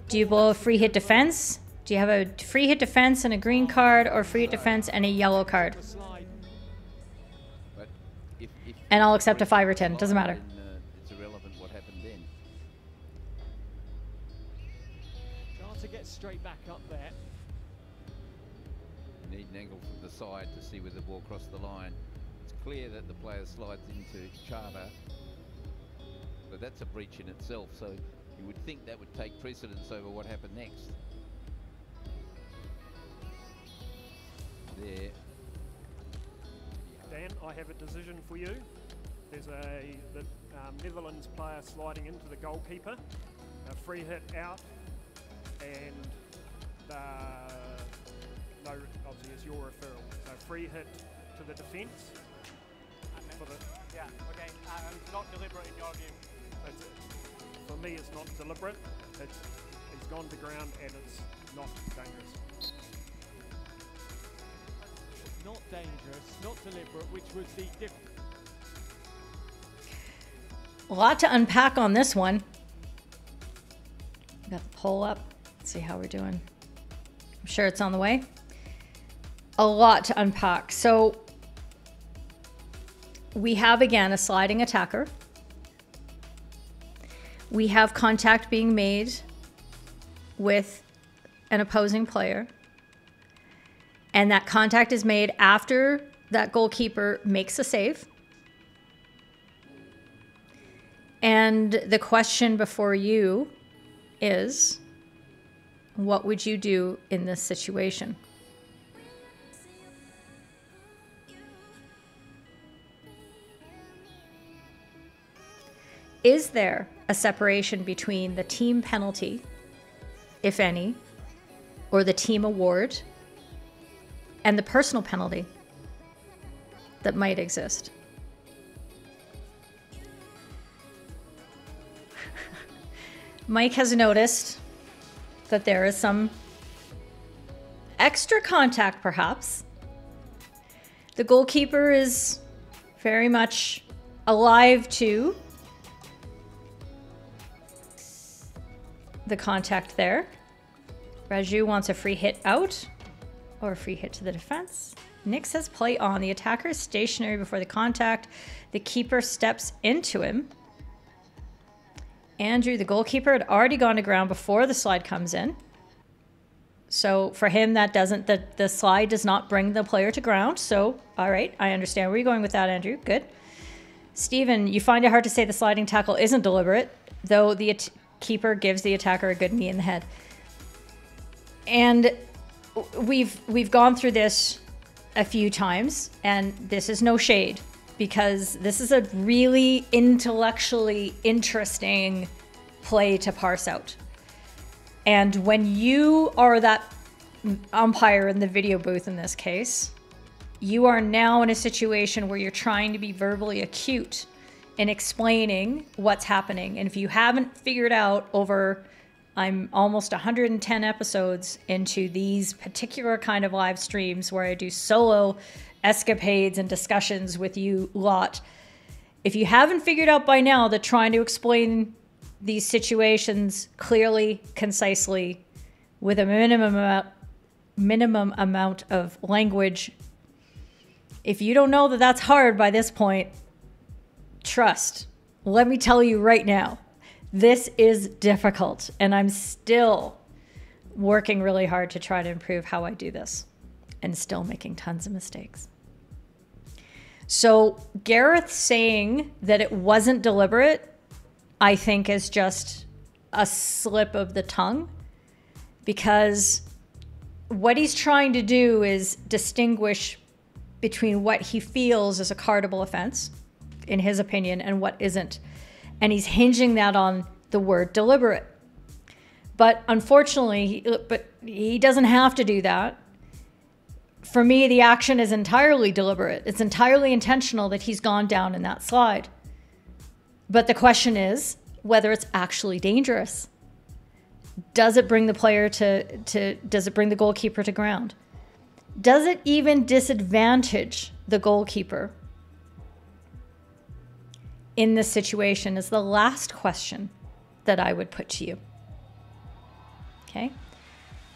Do you blow a free hit defense? Do you have a free hit defense and a green card, or free hit defense and a yellow card? And I'll accept a five or the 10, doesn't matter. Straight back up there. Need an angle from the side to see where the ball crossed the line. It's clear that the player slides into charter, but that's a breach in itself. So you would think that would take precedence over what happened next. There. Dan, I have a decision for you. There's a the um, Netherlands player sliding into the goalkeeper, a free hit out, and uh, no, obviously it's your referral. So free hit to the defence. For the, Yeah, okay. Uh, and it's not deliberate in your view. it's, for me, it's not deliberate. It's he's gone to ground and it's not dangerous. Not dangerous, not deliberate, which was the diff- A lot to unpack on this one. Got the poll up. Let's see how we're doing. I'm sure it's on the way. A lot to unpack. So we have again a sliding attacker. We have contact being made with an opposing player. And that contact is made after that goalkeeper makes a save. And the question before you is what would you do in this situation? Is there a separation between the team penalty, if any, or the team award, and the personal penalty that might exist? Mike has noticed that there is some extra contact, perhaps. The goalkeeper is very much alive to the contact there. Raju wants a free hit out or a free hit to the defense. Nick says play on. The attacker is stationary before the contact. The keeper steps into him. Andrew, the goalkeeper, had already gone to ground before the slide comes in. So for him, that doesn't, the, the slide does not bring the player to ground. So, all right, I understand where you're going with that, Andrew. Good. Stephen, you find it hard to say the sliding tackle isn't deliberate, though the keeper gives the attacker a good knee in the head. And we've we've gone through this a few times, and this is no shade. because this is a really intellectually interesting play to parse out. And when you are that umpire in the video booth in this case, you are now in a situation where you're trying to be verbally acute in explaining what's happening. And if you haven't figured out over I'm almost 110 episodes into these particular kind of live streams where I do solo escapades and discussions with you lot. If you haven't figured out by now that trying to explain these situations clearly, concisely, with a minimum amount, minimum amount of language, if you don't know that that's hard by this point, trust. Let me tell you right now, this is difficult, and I'm still working really hard to try to improve how I do this and still making tons of mistakes. So, Gareth saying that it wasn't deliberate, I think, is just a slip of the tongue because what he's trying to do is distinguish between what he feels is a cardable offense, in his opinion, and what isn't and he's hinging that on the word deliberate. But unfortunately, he, but he doesn't have to do that. For me, the action is entirely deliberate. It's entirely intentional that he's gone down in that slide. But the question is whether it's actually dangerous. Does it bring the player to, to does it bring the goalkeeper to ground? Does it even disadvantage the goalkeeper in this situation is the last question that I would put to you. Okay.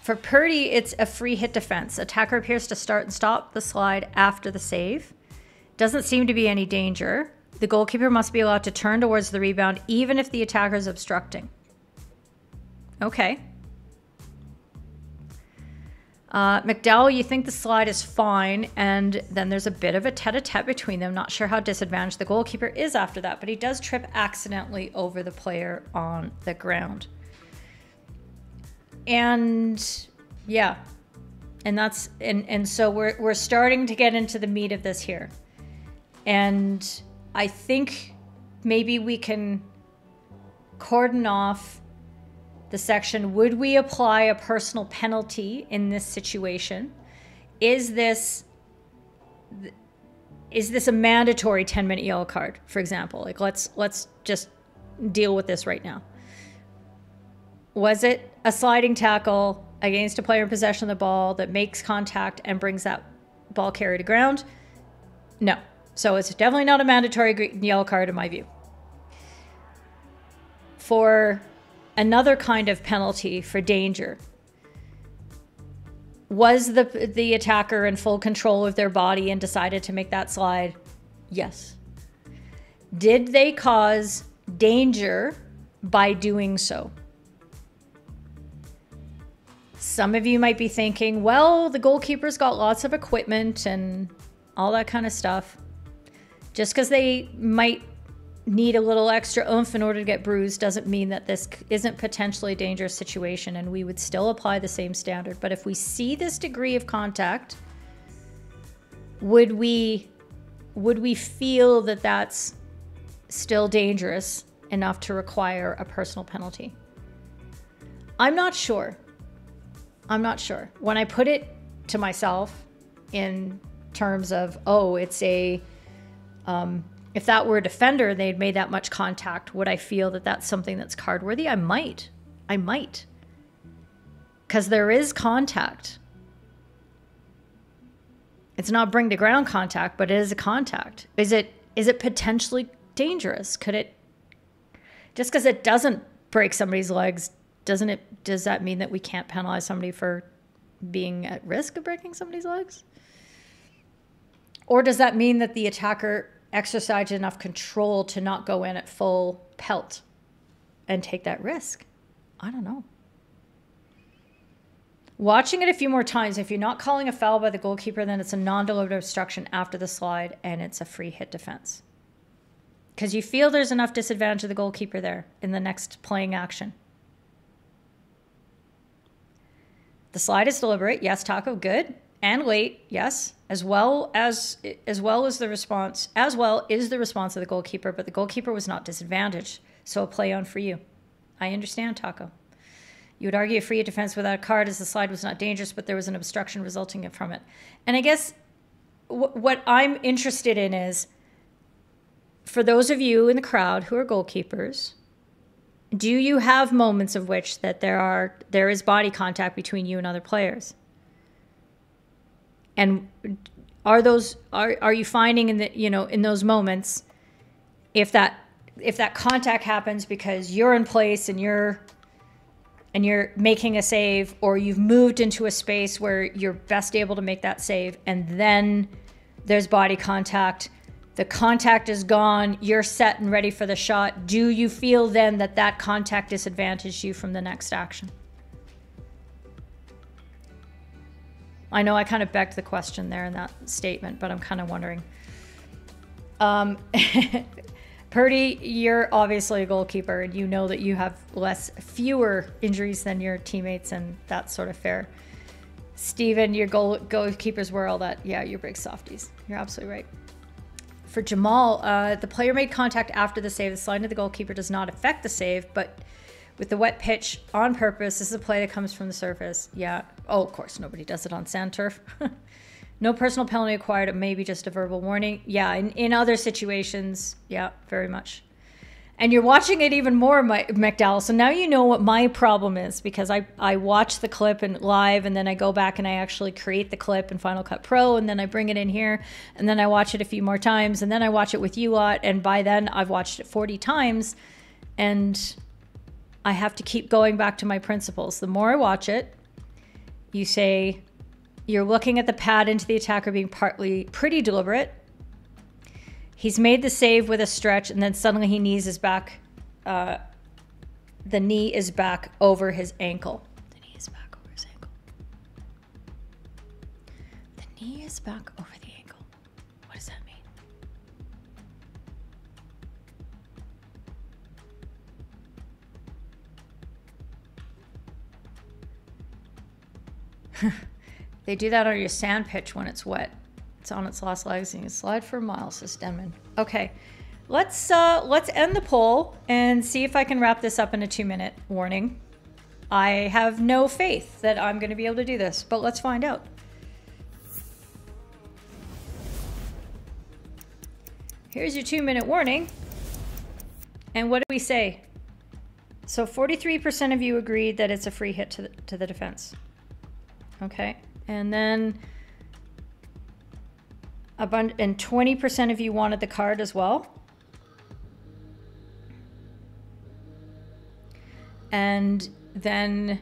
For Purdy, it's a free hit defense. Attacker appears to start and stop the slide after the save. Doesn't seem to be any danger. The goalkeeper must be allowed to turn towards the rebound even if the attacker is obstructing. Okay. Uh, McDowell, you think the slide is fine, and then there's a bit of a tete-a-tete between them. Not sure how disadvantaged the goalkeeper is after that, but he does trip accidentally over the player on the ground. And yeah, and that's and and so we're we're starting to get into the meat of this here, and I think maybe we can cordon off the section Would we apply a personal penalty in this situation? Is this is this a mandatory 10 minute yellow card for example? Like let's let's just deal with this right now. Was it a sliding tackle against a player in possession of the ball that makes contact and brings that ball carrier to ground? No. So it's definitely not a mandatory yellow card in my view. For another kind of penalty for danger. Was the the attacker in full control of their body and decided to make that slide? Yes. Did they cause danger by doing so? Some of you might be thinking, well, the goalkeeper's got lots of equipment and all that kind of stuff. Just because they might need a little extra oomph in order to get bruised doesn't mean that this isn't potentially a dangerous situation and we would still apply the same standard. But if we see this degree of contact, would we would we feel that that's still dangerous enough to require a personal penalty? I'm not sure. I'm not sure. When I put it to myself in terms of, oh, it's a um, if that were a defender they'd made that much contact, would I feel that that's something that's card worthy? I might. I might. Because there is contact. It's not bring to ground contact, but it is a contact. Is it is it potentially dangerous? Could it just because it doesn't break somebody's legs, doesn't it does that mean that we can't penalize somebody for being at risk of breaking somebody's legs? Or does that mean that the attacker exercise enough control to not go in at full pelt and take that risk? I don't know. Watching it a few more times, if you're not calling a foul by the goalkeeper, then it's a non deliberate obstruction after the slide and it's a free hit defense. Because you feel there's enough disadvantage of the goalkeeper there in the next playing action. The slide is deliberate. Yes, Taco, good. And late, yes, as well as as well as the response, as well is the response of the goalkeeper, but the goalkeeper was not disadvantaged. So a play on for you. I understand, Taco. You would argue a free defense without a card as the slide was not dangerous, but there was an obstruction resulting from it. And I guess what I'm interested in is for those of you in the crowd who are goalkeepers, do you have moments of which that there are there is body contact between you and other players? And are those are are you finding in the you know in those moments if that if that contact happens because you're in place and you're and you're making a save or you've moved into a space where you're best able to make that save and then there's body contact the contact is gone you're set and ready for the shot do you feel then that that contact disadvantaged you from the next action i know i kind of begged the question there in that statement but i'm kind of wondering um, Purdy, you're obviously a goalkeeper, and you know that you have less, fewer injuries than your teammates, and that's sort of fair. Steven, your goal, goalkeepers were all that. Yeah, you're big softies. You're absolutely right. For Jamal, uh, the player made contact after the save. The slide of the goalkeeper does not affect the save, but with the wet pitch on purpose, this is a play that comes from the surface. Yeah. Oh, of course, nobody does it on sand turf. No personal penalty acquired. It may be just a verbal warning. Yeah, in, in other situations, yeah, very much. And you're watching it even more, my, McDowell. So now you know what my problem is because I, I watch the clip and live and then I go back and I actually create the clip in Final Cut Pro and then I bring it in here and then I watch it a few more times and then I watch it with you lot. And by then I've watched it 40 times and I have to keep going back to my principles. The more I watch it, you say, you're looking at the pad into the attacker being partly pretty deliberate. He's made the save with a stretch, and then suddenly he knees his back. Uh, the knee is back over his ankle. The knee is back over his ankle. The knee is back over They do that on your sand pitch when it's wet. It's on its last legs and you slide for a mile, says Denman. Okay, let's uh, let's end the poll and see if I can wrap this up in a two minute warning. I have no faith that I'm going to be able to do this, but let's find out. Here's your two minute warning. And what do we say? So 43% of you agreed that it's a free hit to the, to the defense. Okay. And then and 20% of you wanted the card as well. And then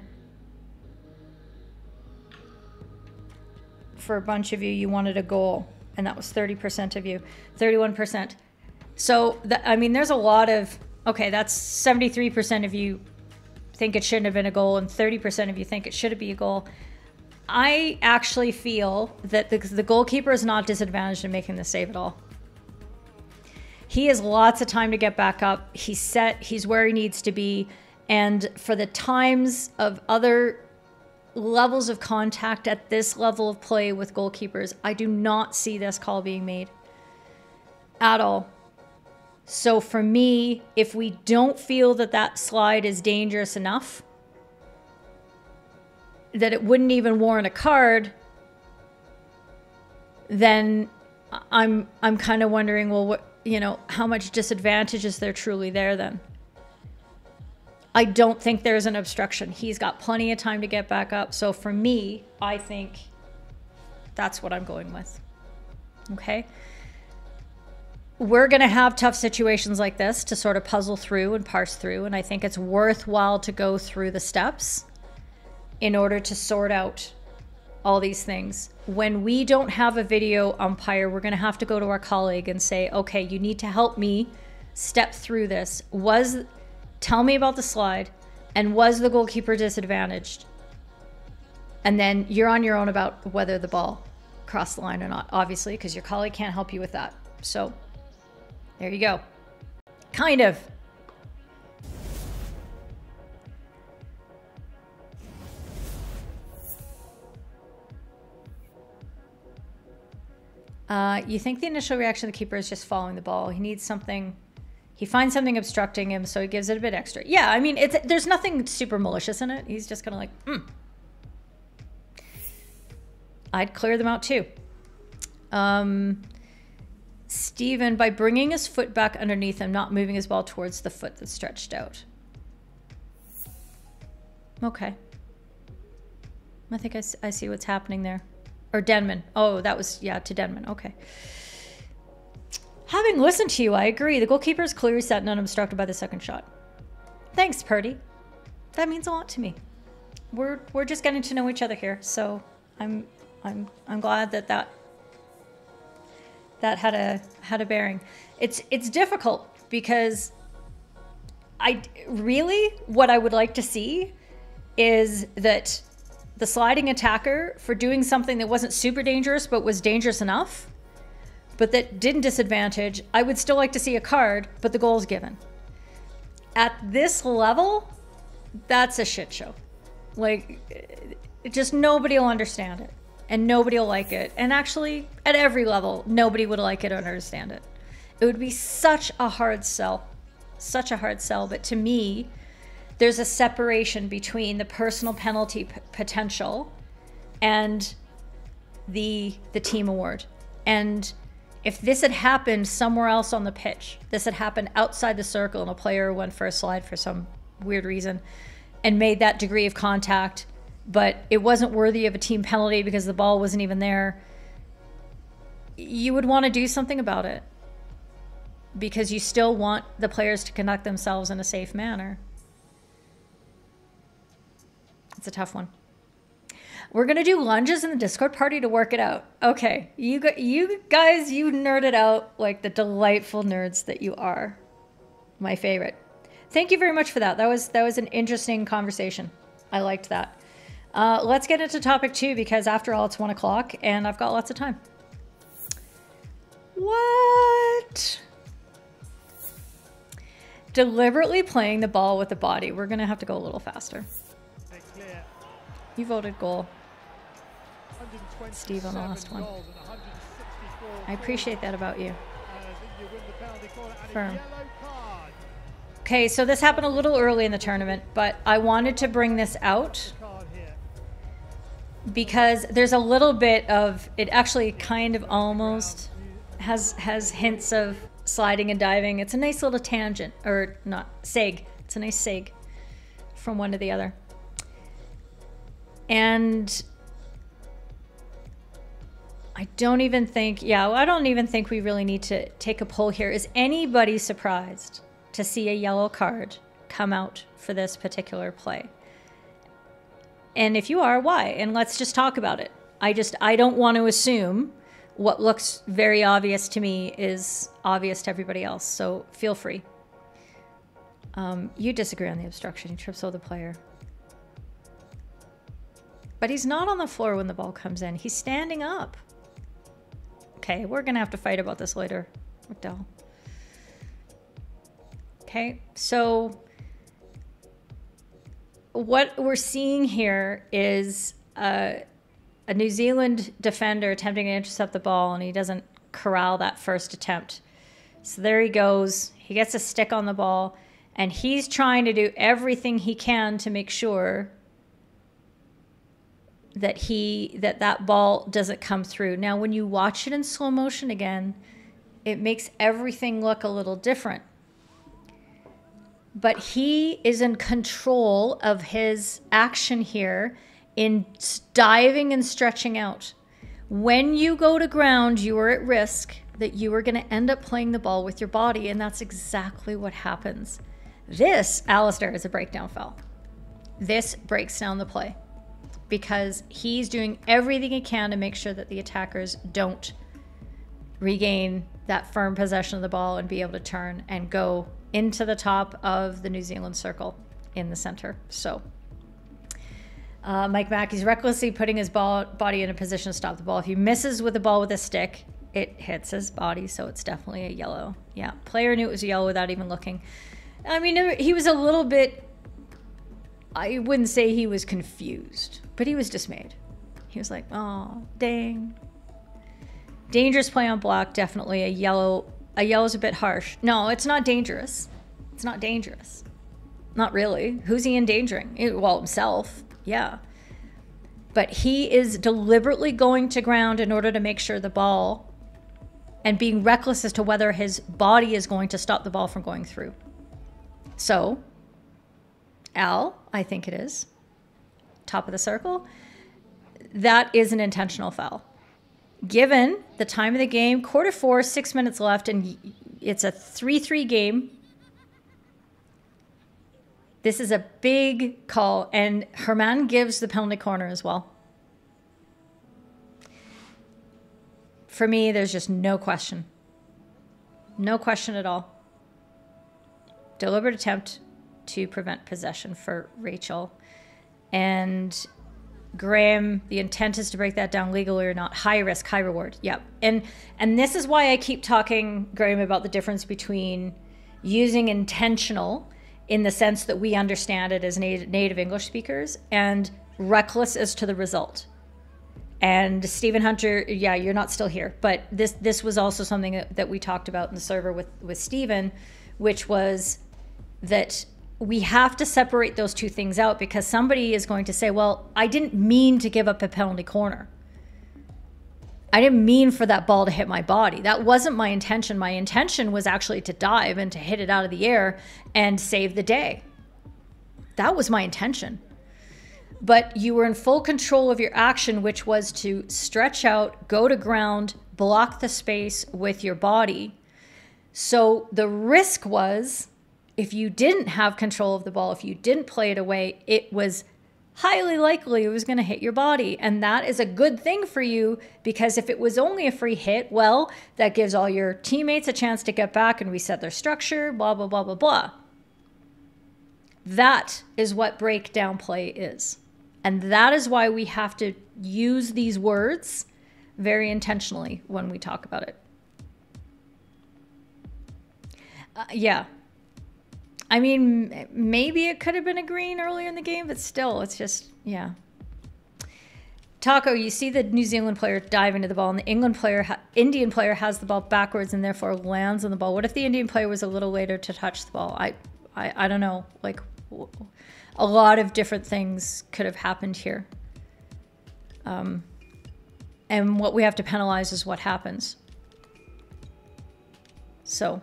for a bunch of you, you wanted a goal, and that was 30% of you, 31%. So, I mean, there's a lot of, okay, that's 73% of you think it shouldn't have been a goal, and 30% of you think it should be a goal. I actually feel that the, the goalkeeper is not disadvantaged in making the save at all. He has lots of time to get back up. He's set, he's where he needs to be. And for the times of other levels of contact at this level of play with goalkeepers, I do not see this call being made at all. So for me, if we don't feel that that slide is dangerous enough, that it wouldn't even warrant a card, then I'm I'm kind of wondering, well, what you know, how much disadvantage is there truly there then? I don't think there's an obstruction. He's got plenty of time to get back up. So for me, I think that's what I'm going with. Okay. We're going to have tough situations like this to sort of puzzle through and parse through. And I think it's worthwhile to go through the steps in order to sort out all these things. When we don't have a video umpire, we're going to have to go to our colleague and say, okay, you need to help me step through this. Was, tell me about the slide, and was the goalkeeper disadvantaged? And then you're on your own about whether the ball crossed the line or not, obviously, because your colleague can't help you with that. So there you go. Kind of. Uh, you think the initial reaction of the keeper is just following the ball. He needs something. He finds something obstructing him, so he gives it a bit extra. Yeah, I mean, it's there's nothing super malicious in it. He's just kind of like, hmm. I'd clear them out too. Um, Steven, by bringing his foot back underneath him, not moving his ball towards the foot that's stretched out. Okay. I think I, I see what's happening there. Or Denman. Oh, that was, yeah, to Denman. Okay. Having listened to you, I agree. The goalkeeper is clearly set and unobstructed by the second shot. Thanks, Purdy. That means a lot to me. We're we're just getting to know each other here, so I'm I'm I'm glad that that that had a had a bearing. It's it's difficult because I really what I would like to see is that the sliding attacker for doing something that wasn't super dangerous but was dangerous enough, but that didn't disadvantage, I would still like to see a card, but the goal's given. At this level, that's a shit show. Like, just nobody will understand it, and nobody will like it. And actually, at every level, nobody would like it or understand it. It would be such a hard sell, such a hard sell. But to me, there's a separation between the personal penalty p- potential and the the team award. And if this had happened somewhere else on the pitch, this had happened outside the circle and a player went for a slide for some weird reason and made that degree of contact, but it wasn't worthy of a team penalty because the ball wasn't even there, you would want to do something about it because you still want the players to conduct themselves in a safe manner. It's a tough one. We're gonna do lunges in the Discord party to work it out. Okay, you you guys, you nerded out like the delightful nerds that you are. My favorite. Thank you very much for that. That was that was an interesting conversation. I liked that. Uh, let's get into topic two because after all, it's one o'clock and I've got lots of time. What? Deliberately playing the ball with the body. We're gonna have to go a little faster. You voted goal. Steve on the last one. I appreciate that about you. Firm. Okay, so this happened a little early in the tournament, but I wanted to bring this out because there's a little bit of it actually kind of almost has has hints of sliding and diving. It's a nice little tangent or not seg. It's a nice seg from one to the other. And I don't even think, yeah, I don't even think we really need to take a poll here. Is anybody surprised to see a yellow card come out for this particular play? And if you are, why? And let's just talk about it. I just, I don't want to assume what looks very obvious to me is obvious to everybody else. So feel free. Um, you disagree on the obstruction. He trips over the player. But he's not on the floor when the ball comes in. He's standing up. Okay, we're going to have to fight about this later, McDowell. Okay, so what we're seeing here is uh, a New Zealand defender attempting to intercept the ball, and he doesn't corral that first attempt. So there he goes. He gets a stick on the ball, and he's trying to do everything he can to make sure that he that that ball doesn't come through. Now when you watch it in slow motion again, it makes everything look a little different. But he is in control of his action here in diving and stretching out. When you go to ground, you are at risk that you are going to end up playing the ball with your body, and that's exactly what happens. This, Alistair, is a breakdown foul. This breaks down the play because he's doing everything he can to make sure that the attackers don't regain that firm possession of the ball and be able to turn and go into the top of the New Zealand circle in the center. So uh, Mike Mackey's recklessly putting his ball, body in a position to stop the ball. If he misses with the ball with a stick, it hits his body, so it's definitely a yellow. Yeah, player knew it was a yellow without even looking. I mean, he was a little bit. I wouldn't say he was confused, but he was dismayed. He was like, "Oh, dang." Dangerous play on block, definitely a yellow. A yellow is a bit harsh. No, it's not dangerous. It's not dangerous. Not really. Who's he endangering? Well, himself. Yeah. But he is deliberately going to ground in order to make sure the ball and being reckless as to whether his body is going to stop the ball from going through. So, Al, I think it is, top of the circle, that is an intentional foul. Given the time of the game, quarter four, six minutes left, and it's a 3 3 game. This is a big call, and Herman gives the penalty corner as well. For me, there's just no question. No question at all. Deliberate attempt to prevent possession for Rachel. And Graham, the intent is to break that down legally or not. High risk, high reward. Yep. And and this is why I keep talking, Graham, about the difference between using intentional in the sense that we understand it as native, native English speakers and reckless as to the result. And Stephen Hunter, yeah, you're not still here, but this this was also something that, we talked about in the server with with Stephen, which was that we have to separate those two things out because somebody is going to say, "Well, I didn't mean to give up a penalty corner. I didn't mean for that ball to hit my body. That wasn't my intention. My intention was actually to dive and to hit it out of the air and save the day. That was my intention." but you were in full control of your action, which was to stretch out, go to ground, block the space with your body. So the risk was if you didn't have control of the ball, if you didn't play it away, it was highly likely it was going to hit your body. And that is a good thing for you because if it was only a free hit, well, that gives all your teammates a chance to get back and reset their structure, blah, blah, blah, blah, blah. That is what breakdown play is. And that is why we have to use these words very intentionally when we talk about it. Uh, yeah. I mean, maybe it could have been a green earlier in the game, but still, it's just, yeah. Taco, you see the New Zealand player dive into the ball, and the England player, Indian player, has the ball backwards and therefore lands on the ball. What if the Indian player was a little later to touch the ball? I, I, I don't know. Like, a lot of different things could have happened here. Um, and what we have to penalize is what happens. So,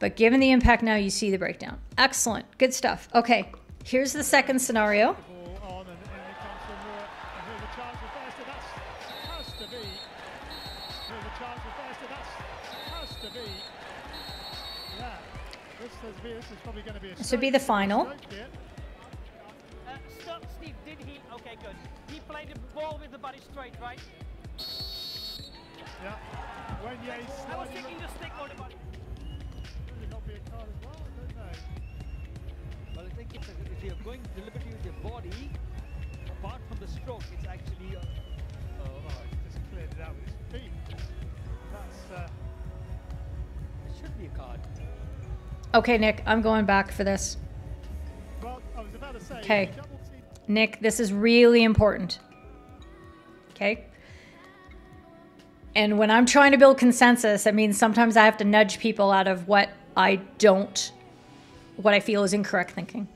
but given the impact now, you see the breakdown. Excellent. Good stuff. Okay, here's the second scenario. Ball on and in it comes from Moore. And here the chance with Fairster, that's has to be. The chance with Fairster, that's has to be. Yeah. This, has been, this is probably going to be would be the final. Uh, stop, Steve, did he? Okay, good. He played the ball with the body straight, right? Yeah. When Ye's I was sliding thinking the stick or the body. If you're going deliberately with your body, apart from the stroke, it's actually. Uh, Oh, oh, he's just cleared it out with his feet. That's. Uh, it should be a card. Okay, Nick, I'm going back for this. well, I was about to say. Okay. Nick, this is really important. Okay? And when I'm trying to build consensus, it means sometimes I have to nudge people out of what I don't, what I feel is incorrect thinking.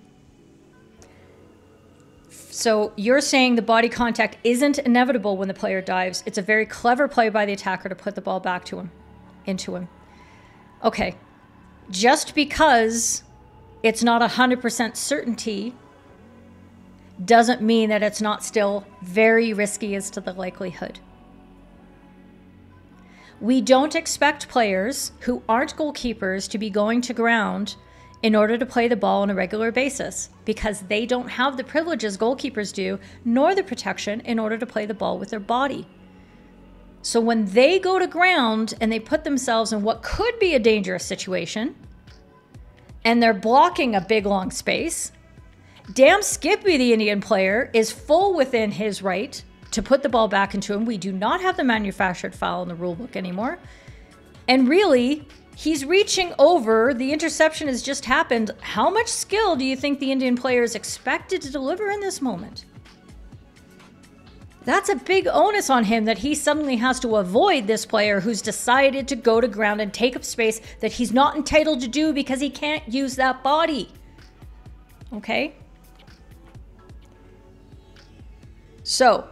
So you're saying the body contact isn't inevitable when the player dives. It's a very clever play by the attacker to put the ball back to him, into him. Okay. Just because it's not 100% certainty doesn't mean that it's not still very risky as to the likelihood. We don't expect players who aren't goalkeepers to be going to ground in order to play the ball on a regular basis because they don't have the privileges goalkeepers do, nor the protection in order to play the ball with their body. So when they go to ground and they put themselves in what could be a dangerous situation, and they're blocking a big long space, Damn Skippy, the Indian player, is full within his right to put the ball back into him. We do not have the manufactured foul in the rulebook anymore. And really, he's reaching over. The interception has just happened. How much skill do you think the Indian player is expected to deliver in this moment? That's a big onus on him that he suddenly has to avoid this player who's decided to go to ground and take up space that he's not entitled to do because he can't use that body. Okay? So,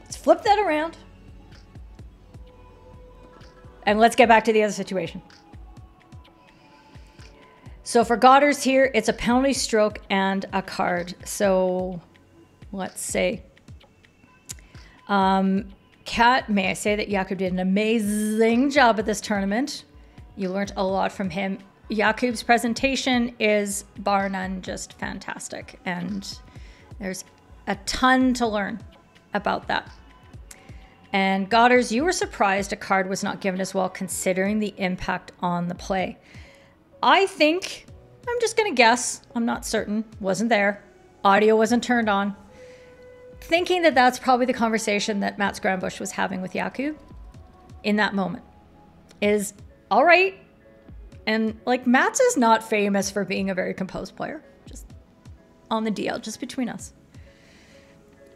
let's flip that around. And let's get back to the other situation. So for Godders here, it's a penalty stroke and a card. So let's say. Um, Kat, may I say that Jakub did an amazing job at this tournament. You learned a lot from him. Jakub's presentation is bar none just fantastic. And there's a ton to learn about that. And Godders, you were surprised a card was not given as well, considering the impact on the play. I think, I'm just going to guess, I'm not certain, wasn't there. Audio wasn't turned on. Thinking that that's probably the conversation that Mats Grambusch was having with Jakub in that moment is all right. And like Mats is not famous for being a very composed player, just on the DL, just between us.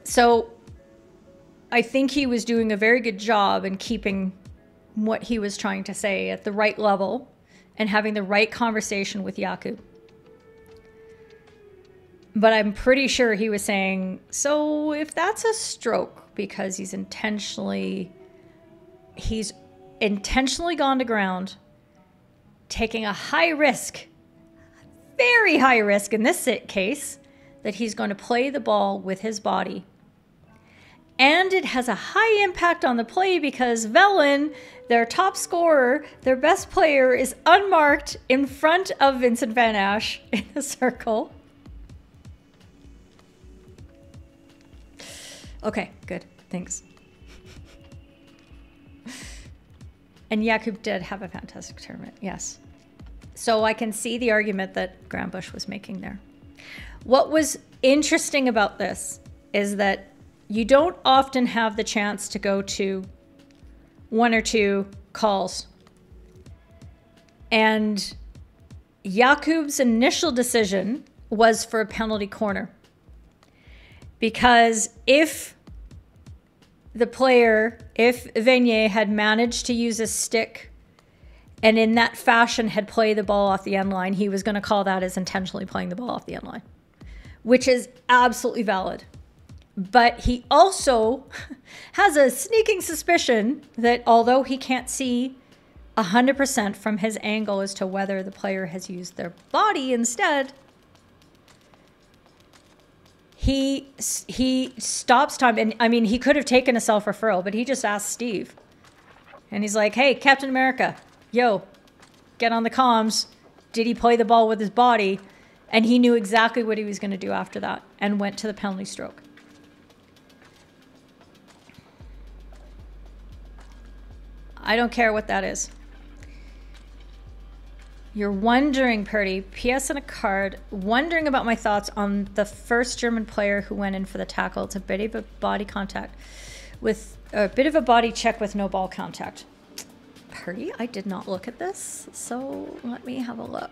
So I think he was doing a very good job in keeping what he was trying to say at the right level and having the right conversation with Jakub. But I'm pretty sure he was saying, so if that's a stroke because he's intentionally he's intentionally gone to ground, taking a high risk, very high risk in this case, that he's going to play the ball with his body and it has a high impact on the play because Wellen, their top scorer, their best player, is unmarked in front of Vincent Vanasch in the circle. Okay, good. Thanks. and Jakub did have a fantastic tournament, yes. So I can see the argument that Graham Grambusch was making there. What was interesting about this is that you don't often have the chance to go to one or two calls. And Jakub's initial decision was for a penalty corner. Because if the player, if Venier had managed to use a stick and in that fashion had played the ball off the end line, he was going to call that as intentionally playing the ball off the end line, which is absolutely valid. But he also has a sneaking suspicion that although he can't see 100% from his angle as to whether the player has used their body instead, he he stops time and I mean he could have taken a self referral, but he just asked Steve. And he's like, "Hey, Captain America, yo, get on the comms. Did he play the ball with his body?" And he knew exactly what he was going to do after that and went to the penalty stroke. I don't care what that is. You're wondering, Purdy, PS and a card, wondering about my thoughts on the first German player who went in for the tackle. It's a bit of a body contact with a bit of a body check with no ball contact. Purdy, I did not look at this, so let me have a look.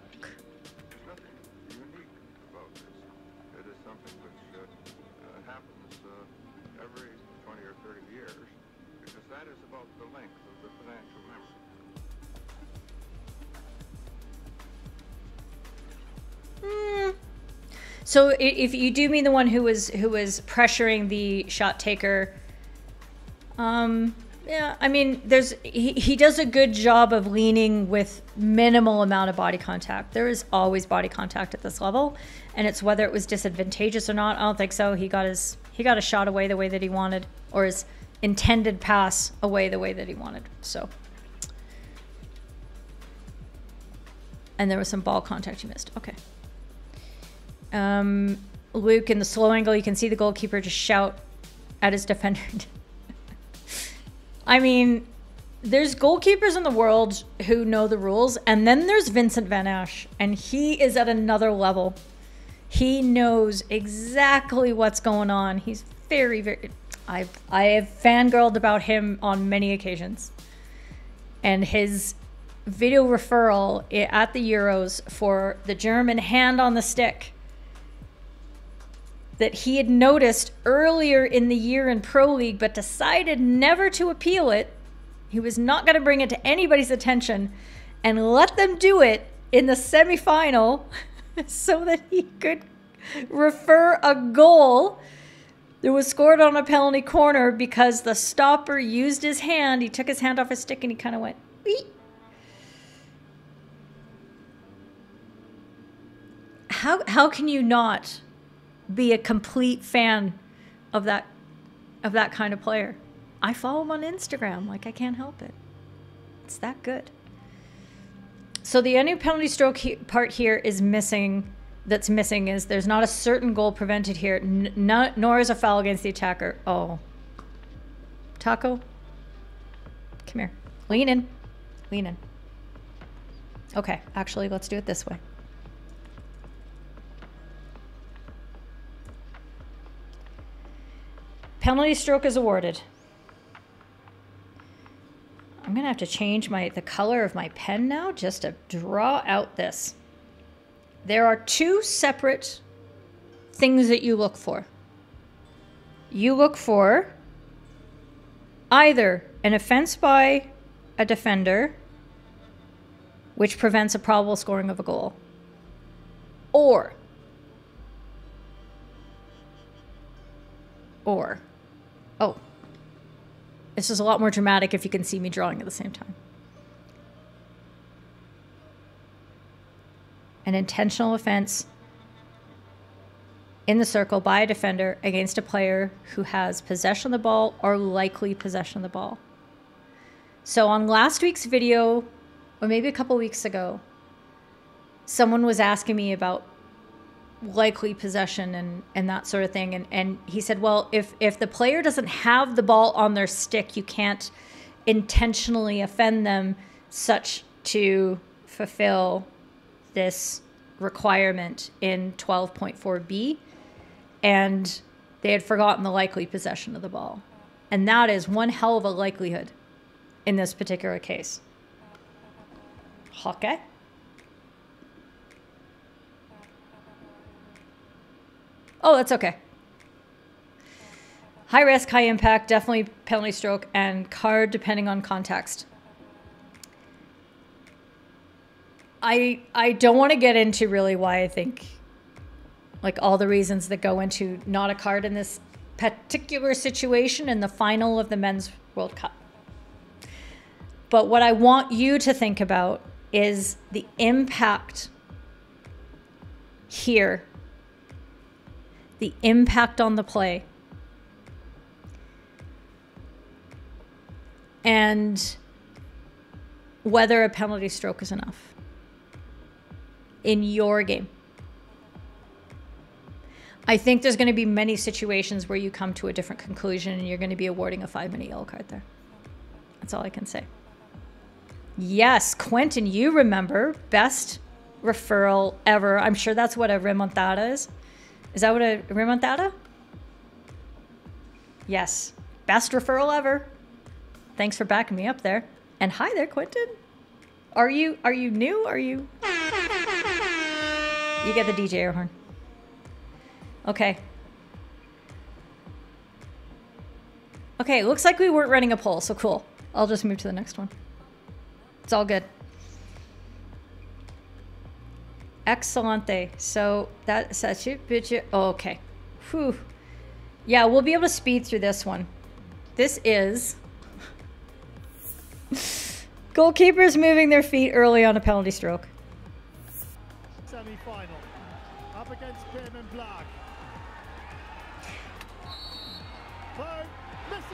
So if you do mean the one who was who was pressuring the shot taker, um, yeah, I mean, there's he, he does a good job of leaning with minimal amount of body contact. There is always body contact at this level, and it's whether it was disadvantageous or not. I don't think so. He got his he got a shot away the way that he wanted, or his intended pass away the way that he wanted. So. And there was some ball contact you missed. Okay. Um, Luke, in the slow angle, you can see the goalkeeper just shout at his defender. I mean, there's goalkeepers in the world who know the rules, and then there's Vincent Vanasch, and he is at another level. He knows exactly what's going on. He's very, very. I've I have fangirled about him on many occasions, and his video referral at the Euros for the German hand on the stick that he had noticed earlier in the year in Pro League, but decided never to appeal it. He was not going to bring it to anybody's attention and let them do it in the semifinal so that he could refer a goal that was scored on a penalty corner because the stopper used his hand. He took his hand off his stick and he kind of went, Wee. How, how can you not be a complete fan of that of that kind of player? I follow him on Instagram. Like I can't help it. It's that good. So the only penalty stroke he- part here is missing. That's missing is there's not a certain goal prevented here, n- nor is a foul against the attacker. Oh, Taco, come here, lean in, lean in. Okay, actually, let's do it this way. Penalty stroke is awarded. I'm gonna have to change my the color of my pen now just to draw out this. There are two separate things that you look for. You look for either an offense by a defender, which prevents a probable scoring of a goal, or or this is a lot more dramatic if you can see me drawing at the same time. An intentional offense in the circle by a defender against a player who has possession of the ball or likely possession of the ball. So on last week's video, or maybe a couple weeks ago, someone was asking me about likely possession and and that sort of thing. And and he said well if if the player doesn't have the ball on their stick you can't intentionally offend them such to fulfill this requirement in 12.4b and they had forgotten the likely possession of the ball. And that is one hell of a likelihood in this particular case. Okay Oh, that's okay. High risk, high impact, definitely penalty stroke, and card depending on context. I I don't want to get into really why I think like all the reasons that go into not a card in this particular situation in the final of the men's World Cup. But what I want you to think about is the impact here the impact on the play. And whether a penalty stroke is enough in your game. I think there's going to be many situations where you come to a different conclusion and you're going to be awarding a five minute yellow card there. That's all I can say. Yes, Quentin, you remember best referral ever. I'm sure that's what a remontada is. Is that what a remontada? Yes. Best referral ever. Thanks for backing me up there. And hi there, Quentin. Are you are you new? Are you You get the DJ air horn. Okay. Okay, looks like we weren't running a poll, so cool. I'll just move to the next one. It's all good. Excelente. So that such it, bitch. Oh, okay. Whew. Yeah, we'll be able to speed through this one. This is goalkeepers moving their feet early on a penalty stroke. Semi-final. Up against Pirmin Blaak. Misses.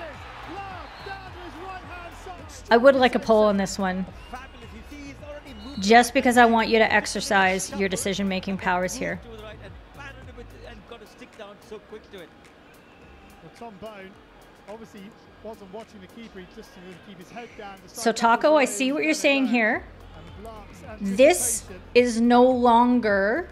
Love down his right hand side. I would like a poll on this one. Just because I want you to exercise your decision making powers here. To the right and batted a bit and got a stick down so quick to it. Well, Tom Boon obviously wasn't watching the keeper. He just wanted to keep his head down. So decided Taco, I see what you're saying uh, here. This is no longer,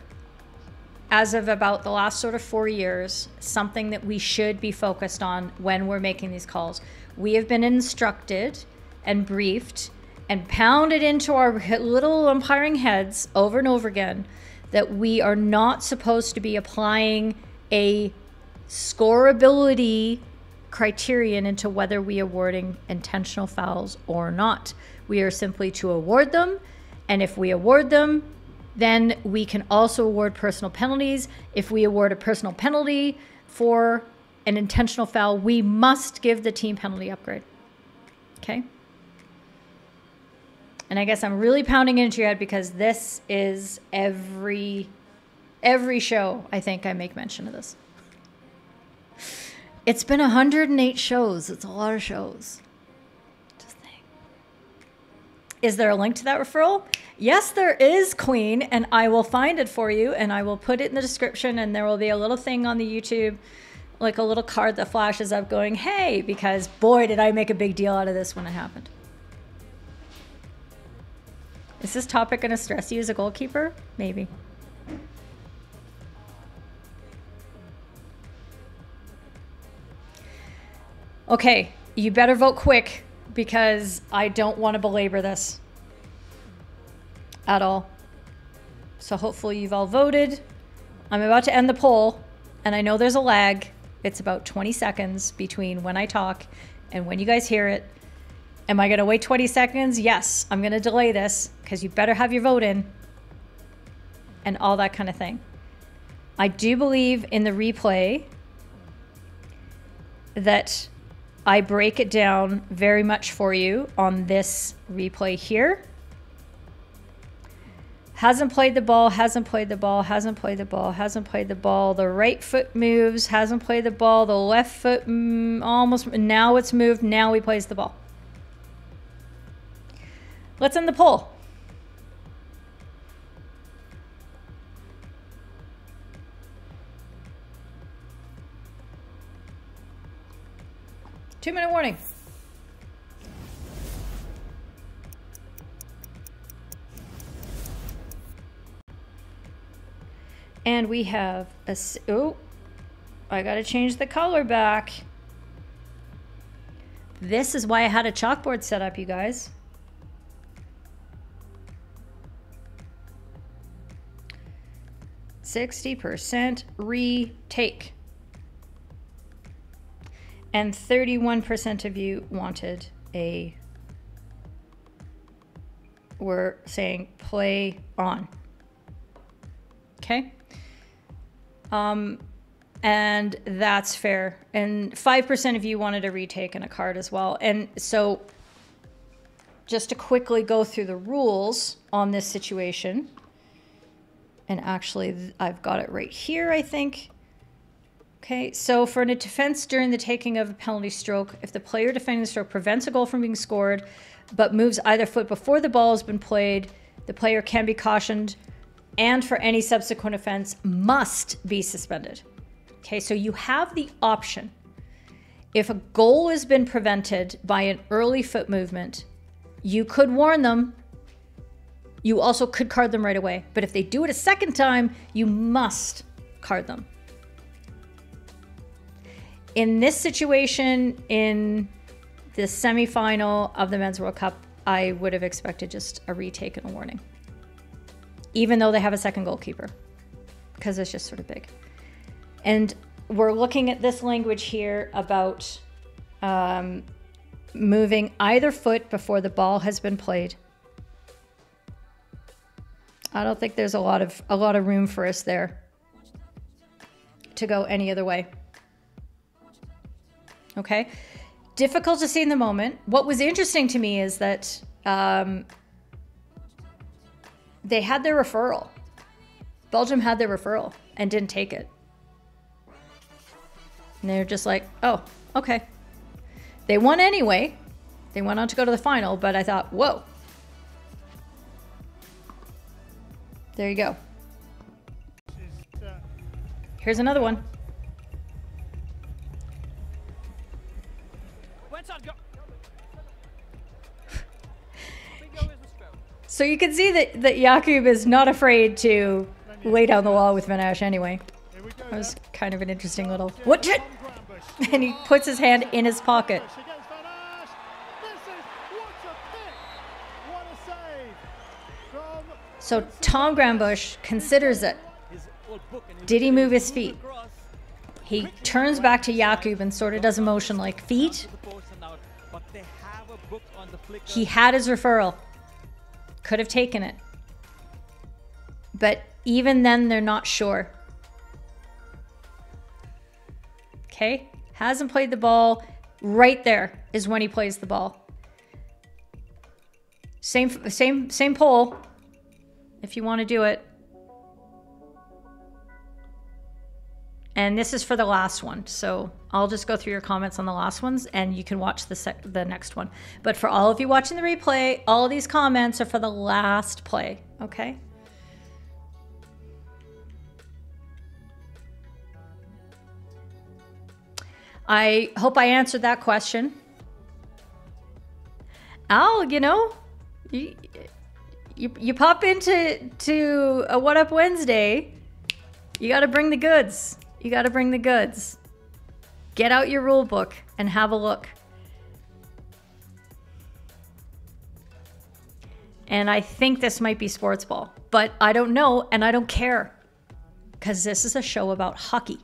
as of about the last sort of four years, something that we should be focused on when we're making these calls. We have been instructed and briefed and pound it into our little umpiring heads over and over again that we are not supposed to be applying a scoreability criterion into whether we are awarding intentional fouls or not. We are simply to award them, and if we award them, then we can also award personal penalties. If we award a personal penalty for an intentional foul, we must give the team penalty upgrade. Okay? And I guess I'm really pounding into your head because this is every every show I think I make mention of this. It's been 108 shows. It's a lot of shows. Just saying. Is there a link to that referral? Yes, there is, Queen, and I will find it for you and I will put it in the description and there will be a little thing on the YouTube like a little card that flashes up going, "Hey," because boy, did I make a big deal out of this when it happened. Is this topic going to stress you as a goalkeeper? Maybe. Okay, you better vote quick because I don't want to belabor this at all. So hopefully you've all voted. I'm about to end the poll, and I know there's a lag. It's about 20 seconds between when I talk and when you guys hear it. Am I going to wait 20 seconds? Yes, I'm going to delay this because you better have your vote in and all that kind of thing. I do believe in the replay that I break it down very much for you on this replay here. Hasn't played the ball, hasn't played the ball, hasn't played the ball, hasn't played the ball. The right foot moves, hasn't played the ball. The left foot mm, almost, now it's moved, now he plays the ball. Let's end the poll. Two minute warning. And we have a, oh, I gotta change the color back. This is why I had a chalkboard set up, you guys. Sixty percent retake. And 31% of you wanted a, were saying play on. Okay. Um, and that's fair. And 5% of you wanted a retake and a card as well. And so just to quickly go through the rules on this situation, and actually I've got it right here, I think. Okay, so for a defense during the taking of a penalty stroke, if the player defending the stroke prevents a goal from being scored, but moves either foot before the ball has been played, the player can be cautioned and for any subsequent offense must be suspended. Okay, so you have the option. If a goal has been prevented by an early foot movement, you could warn them. You also could card them right away. But if they do it a second time, you must card them in this situation, in the semifinal of the Men's World Cup, I would have expected just a retake and a warning, even though they have a second goalkeeper, because it's just sort of big. And we're looking at this language here about um, moving either foot before the ball has been played. I don't think there's a lot of a lot of room for us there to go any other way. Okay. Difficult to see in the moment. What was interesting to me is that um, they had their referral. Belgium had their referral and didn't take it. And they're just like, oh, okay. They won anyway. They went on to go to the final, but I thought, whoa. There you go. Here's another one. So you can see that, that Jakub is not afraid to lay down the law with Vanasch anyway. That was kind of an interesting little... What did... And he puts his hand in his pocket. So Tom Grambusch considers it. Did he move his feet? He turns back to Jakub and sort of does a motion like feet. He had his referral. Could have taken it. But even then, they're not sure. Okay? Hasn't played the ball. Right there is when he plays the ball. Same, same, same poll. If you want to do it. And this is for the last one. So I'll just go through your comments on the last ones and you can watch the, the next one. But for all of you watching the replay, all these comments are for the last play. Okay? I hope I answered that question. Al, you know, you, you pop into to a What Up Wednesday, you got to bring the goods. You got to bring the goods. Get out your rule book and have a look. And I think this might be sports ball, but I don't know and I don't care because this is a show about hockey.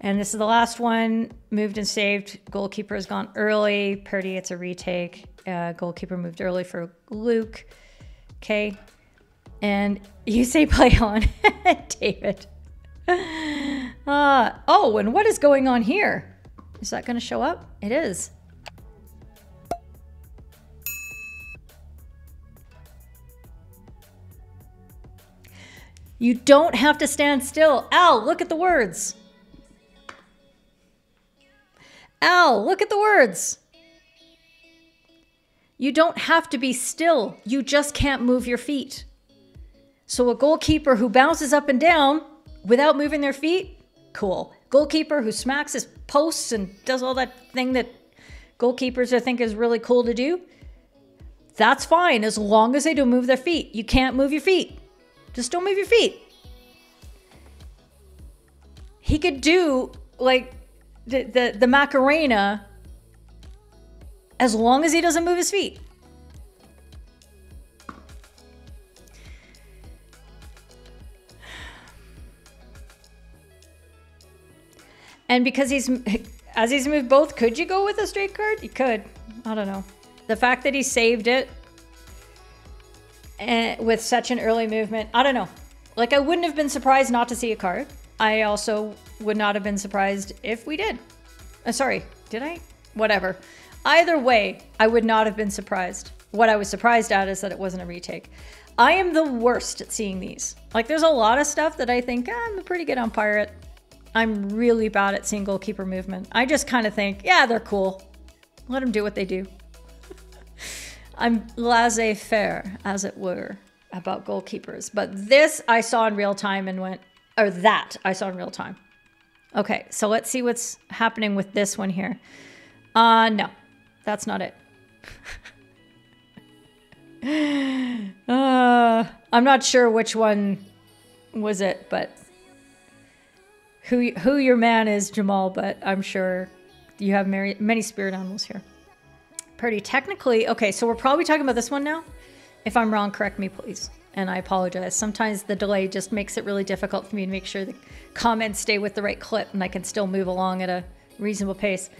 And this is the last one. Moved and saved. Goalkeeper has gone early. Purdy, it's a retake. Uh, goalkeeper moved early for Luke. Okay. And you say play on, David. Uh, oh, and what is going on here? Is that going to show up? It is. You don't have to stand still. Al, look at the words. Al, look at the words. You don't have to be still. You just can't move your feet. So a goalkeeper who bounces up and down without moving their feet, cool. Goalkeeper who smacks his posts and does all that thing that goalkeepers I think is really cool to do, that's fine as long as they don't move their feet. You can't move your feet. Just don't move your feet. He could do like the, the, the Macarena as long as he doesn't move his feet. And because he's, as he's moved both, could you go with a straight card? You could. I don't know. The fact that he saved it with such an early movement, I don't know. Like, I wouldn't have been surprised not to see a card. I also would not have been surprised if we did. Uh, sorry, did I? Whatever. Either way, I would not have been surprised. What I was surprised at is that it wasn't a retake. I am the worst at seeing these. Like, there's a lot of stuff that I think ah, I'm a pretty good umpire at. I'm really bad at seeing goalkeeper movement. I just kind of think, yeah, they're cool. Let them do what they do. I'm laissez faire, as it were, about goalkeepers. But this I saw in real time and went, or that I saw in real time. Okay, so let's see what's happening with this one here. Uh, no, that's not it. uh, I'm not sure which one was it, but who who your man is, Jamal. But I'm sure you have many, many spirit animals here. Pretty technically, okay. So we're probably talking about this one now. If I'm wrong, correct me, please. And I apologize. Sometimes the delay just makes it really difficult for me to make sure the comments stay with the right clip and I can still move along at a reasonable pace.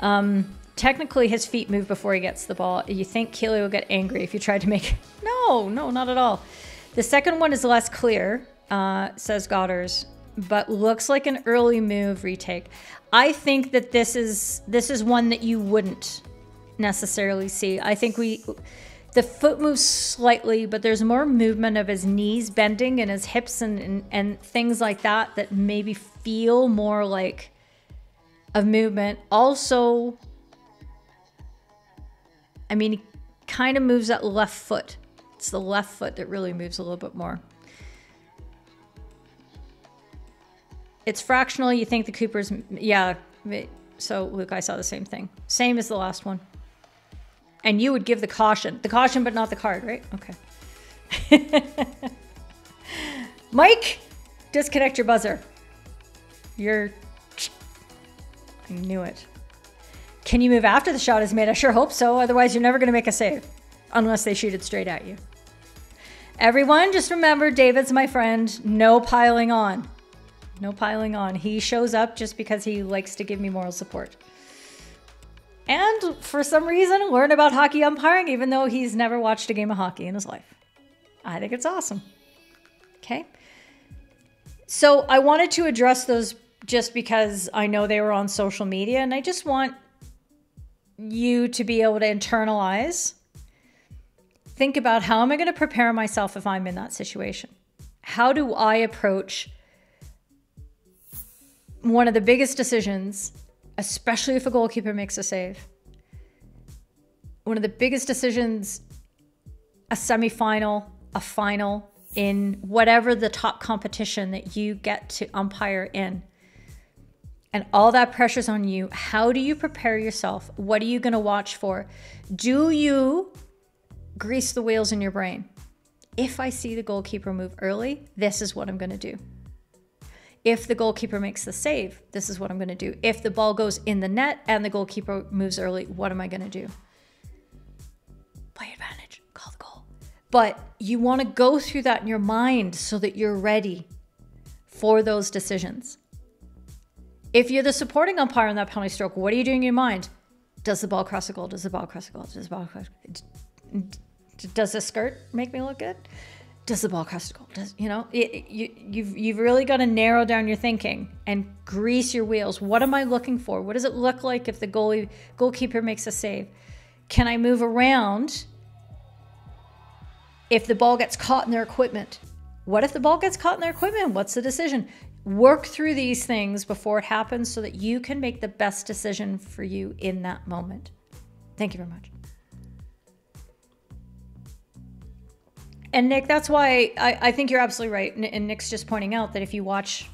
Um, technically, his feet move before he gets the ball. You think Keely will get angry if you tried to make... No, no, not at all. The second one is less clear, uh, says Godders, but looks like an early move retake. I think that this is this is one that you wouldn't necessarily see. I think we the foot moves slightly, but there's more movement of his knees bending and his hips and, and, and things like that that maybe feel more like a movement. Also, I mean, he kind of moves that left foot. It's the left foot that really moves a little bit more. It's fractional. You think the Cooper's, yeah. So, Luke, I saw the same thing. Same as the last one. And you would give the caution. The caution, but not the card, right? Okay. Mike, disconnect your buzzer. You're. I knew it. Can you move after the shot is made? I sure hope so. Otherwise, you're never going to make a save. Unless they shoot it straight at you. Everyone, just remember David's my friend. No piling on. No piling on. He shows up just because he likes to give me moral support. And for some reason, learn about hockey umpiring, even though he's never watched a game of hockey in his life. I think it's awesome. Okay. So I wanted to address those just because I know they were on social media, and I just want you to be able to internalize. Think about how am I going to prepare myself if I'm in that situation? How do I approach one of the biggest decisions, especially if a goalkeeper makes a save? One of the biggest decisions, a semifinal, a final, in whatever the top competition that you get to umpire in. And all that pressure's on you. How do you prepare yourself? What are you going to watch for? Do you grease the wheels in your brain? If I see the goalkeeper move early, this is what I'm going to do. If the goalkeeper makes the save, this is what I'm going to do. If the ball goes in the net and the goalkeeper moves early, what am I going to do? Play advantage, call the goal. But you want to go through that in your mind so that you're ready for those decisions. If you're the supporting umpire in that penalty stroke, what are you doing in your mind? Does the ball cross the goal? Does the ball cross the goal? Does the ball cross? Does the skirt make me look good? Does the ball cross the goal? Does you know? It, you you've you've really got to narrow down your thinking and grease your wheels. What am I looking for? What does it look like if the goalie goalkeeper makes a save? Can I move around if the ball gets caught in their equipment? What if the ball gets caught in their equipment? What's the decision? Work through these things before it happens so that you can make the best decision for you in that moment. Thank you very much. And Nick, that's why I, I think you're absolutely right. And Nick's just pointing out that if you watch,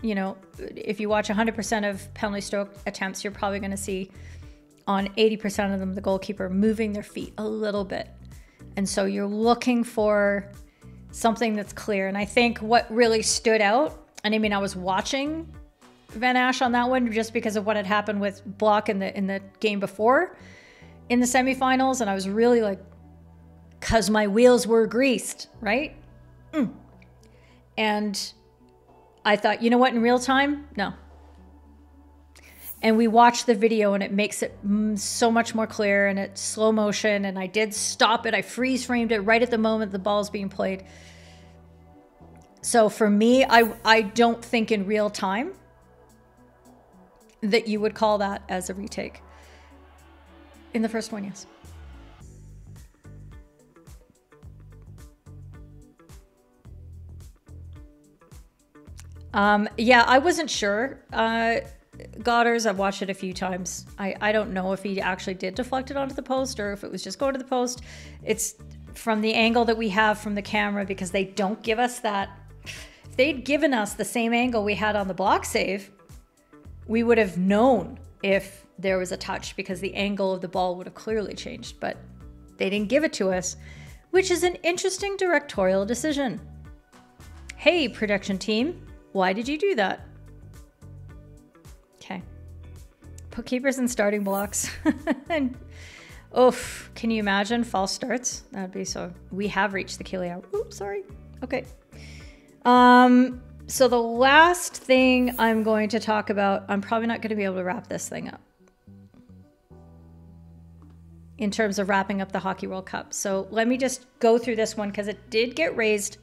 you know, if you watch 100% of penalty stroke attempts, you're probably going to see on 80% of them the goalkeeper moving their feet a little bit. And so you're looking for something that's clear. And I think what really stood out, and I mean, I was watching Vanasch on that one just because of what had happened with Blaak in the in the game before in the semifinals, and I was really like, cause my wheels were greased, right? Mm. And I thought, you know what, in real time, no. And we watched the video and it makes it so much more clear and it's slow motion. And I did stop it. I freeze framed it right at the moment the ball's being played. So for me, I, I don't think in real time that you would call that as a retake. In the first one, yes. Um, yeah, I wasn't sure. Uh, Godders, I've watched it a few times. I, I don't know if he actually did deflect it onto the post or if it was just going to the post. It's from the angle that we have from the camera because they don't give us that. If they'd given us the same angle we had on the Blaak save, we would have known if there was a touch because the angle of the ball would have clearly changed. But they didn't give it to us, which is an interesting directorial decision. Hey, production team, why did you do that? Okay. Put keepers in starting blocks. and oof, can you imagine false starts? That'd be so. We have reached the hour. Oops, sorry. Okay. Um, so the last thing I'm going to talk about, I'm probably not going to be able to wrap this thing up in terms of wrapping up the Hockey World Cup. So let me just go through this one because it did get raised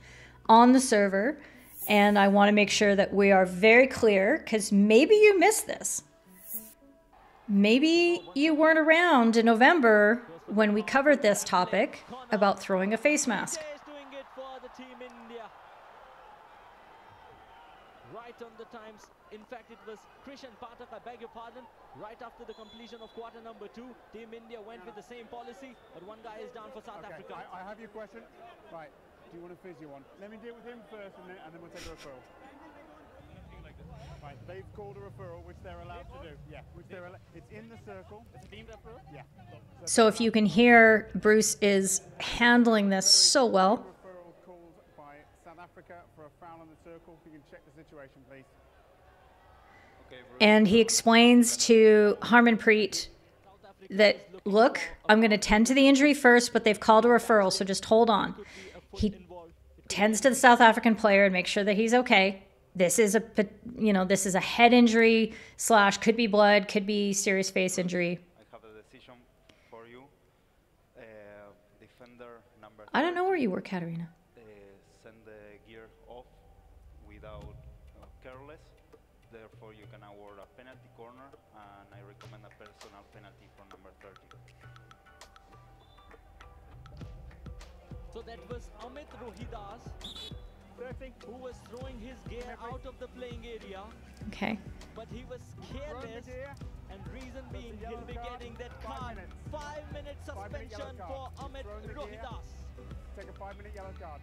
on the server. And I want to make sure that we are very clear because maybe you missed this. Maybe you weren't around in November when we covered this topic about throwing a face mask. Right on the times. In fact, it was Christian Patak, I beg your pardon. Right after the completion of quarter number two, Team India went with the same policy, but one guy is down for South okay, Africa. I, I have your question. Right. Do you want a physio one? Let me deal with him first, and then, and then we'll take a referral. Right, they've called a referral, which they're allowed to do. Yeah, which they're allowed. It's in the circle. It's a deemed referral. Yeah. So if you can hear, Bruce is handling this so well. Referral called by South Africa for a foul on the circle. If you can check the situation, please. And he explains to Harmanpreet that, look, I'm going to tend to the injury first, but they've called a referral, so just hold on. He tends to the South African player and makes sure that he's okay. this is a you know this is a head injury slash could be blood, could be serious face injury. I have a decision for you. Uh, defender number. I don't know where you were, Katerina. Amit Rohidas who was throwing his gear out of the playing area, Okay. but he was careless. And reason being, he'll be getting that card. Five minute suspension for Amit Rohidas. Take a five minute yellow card.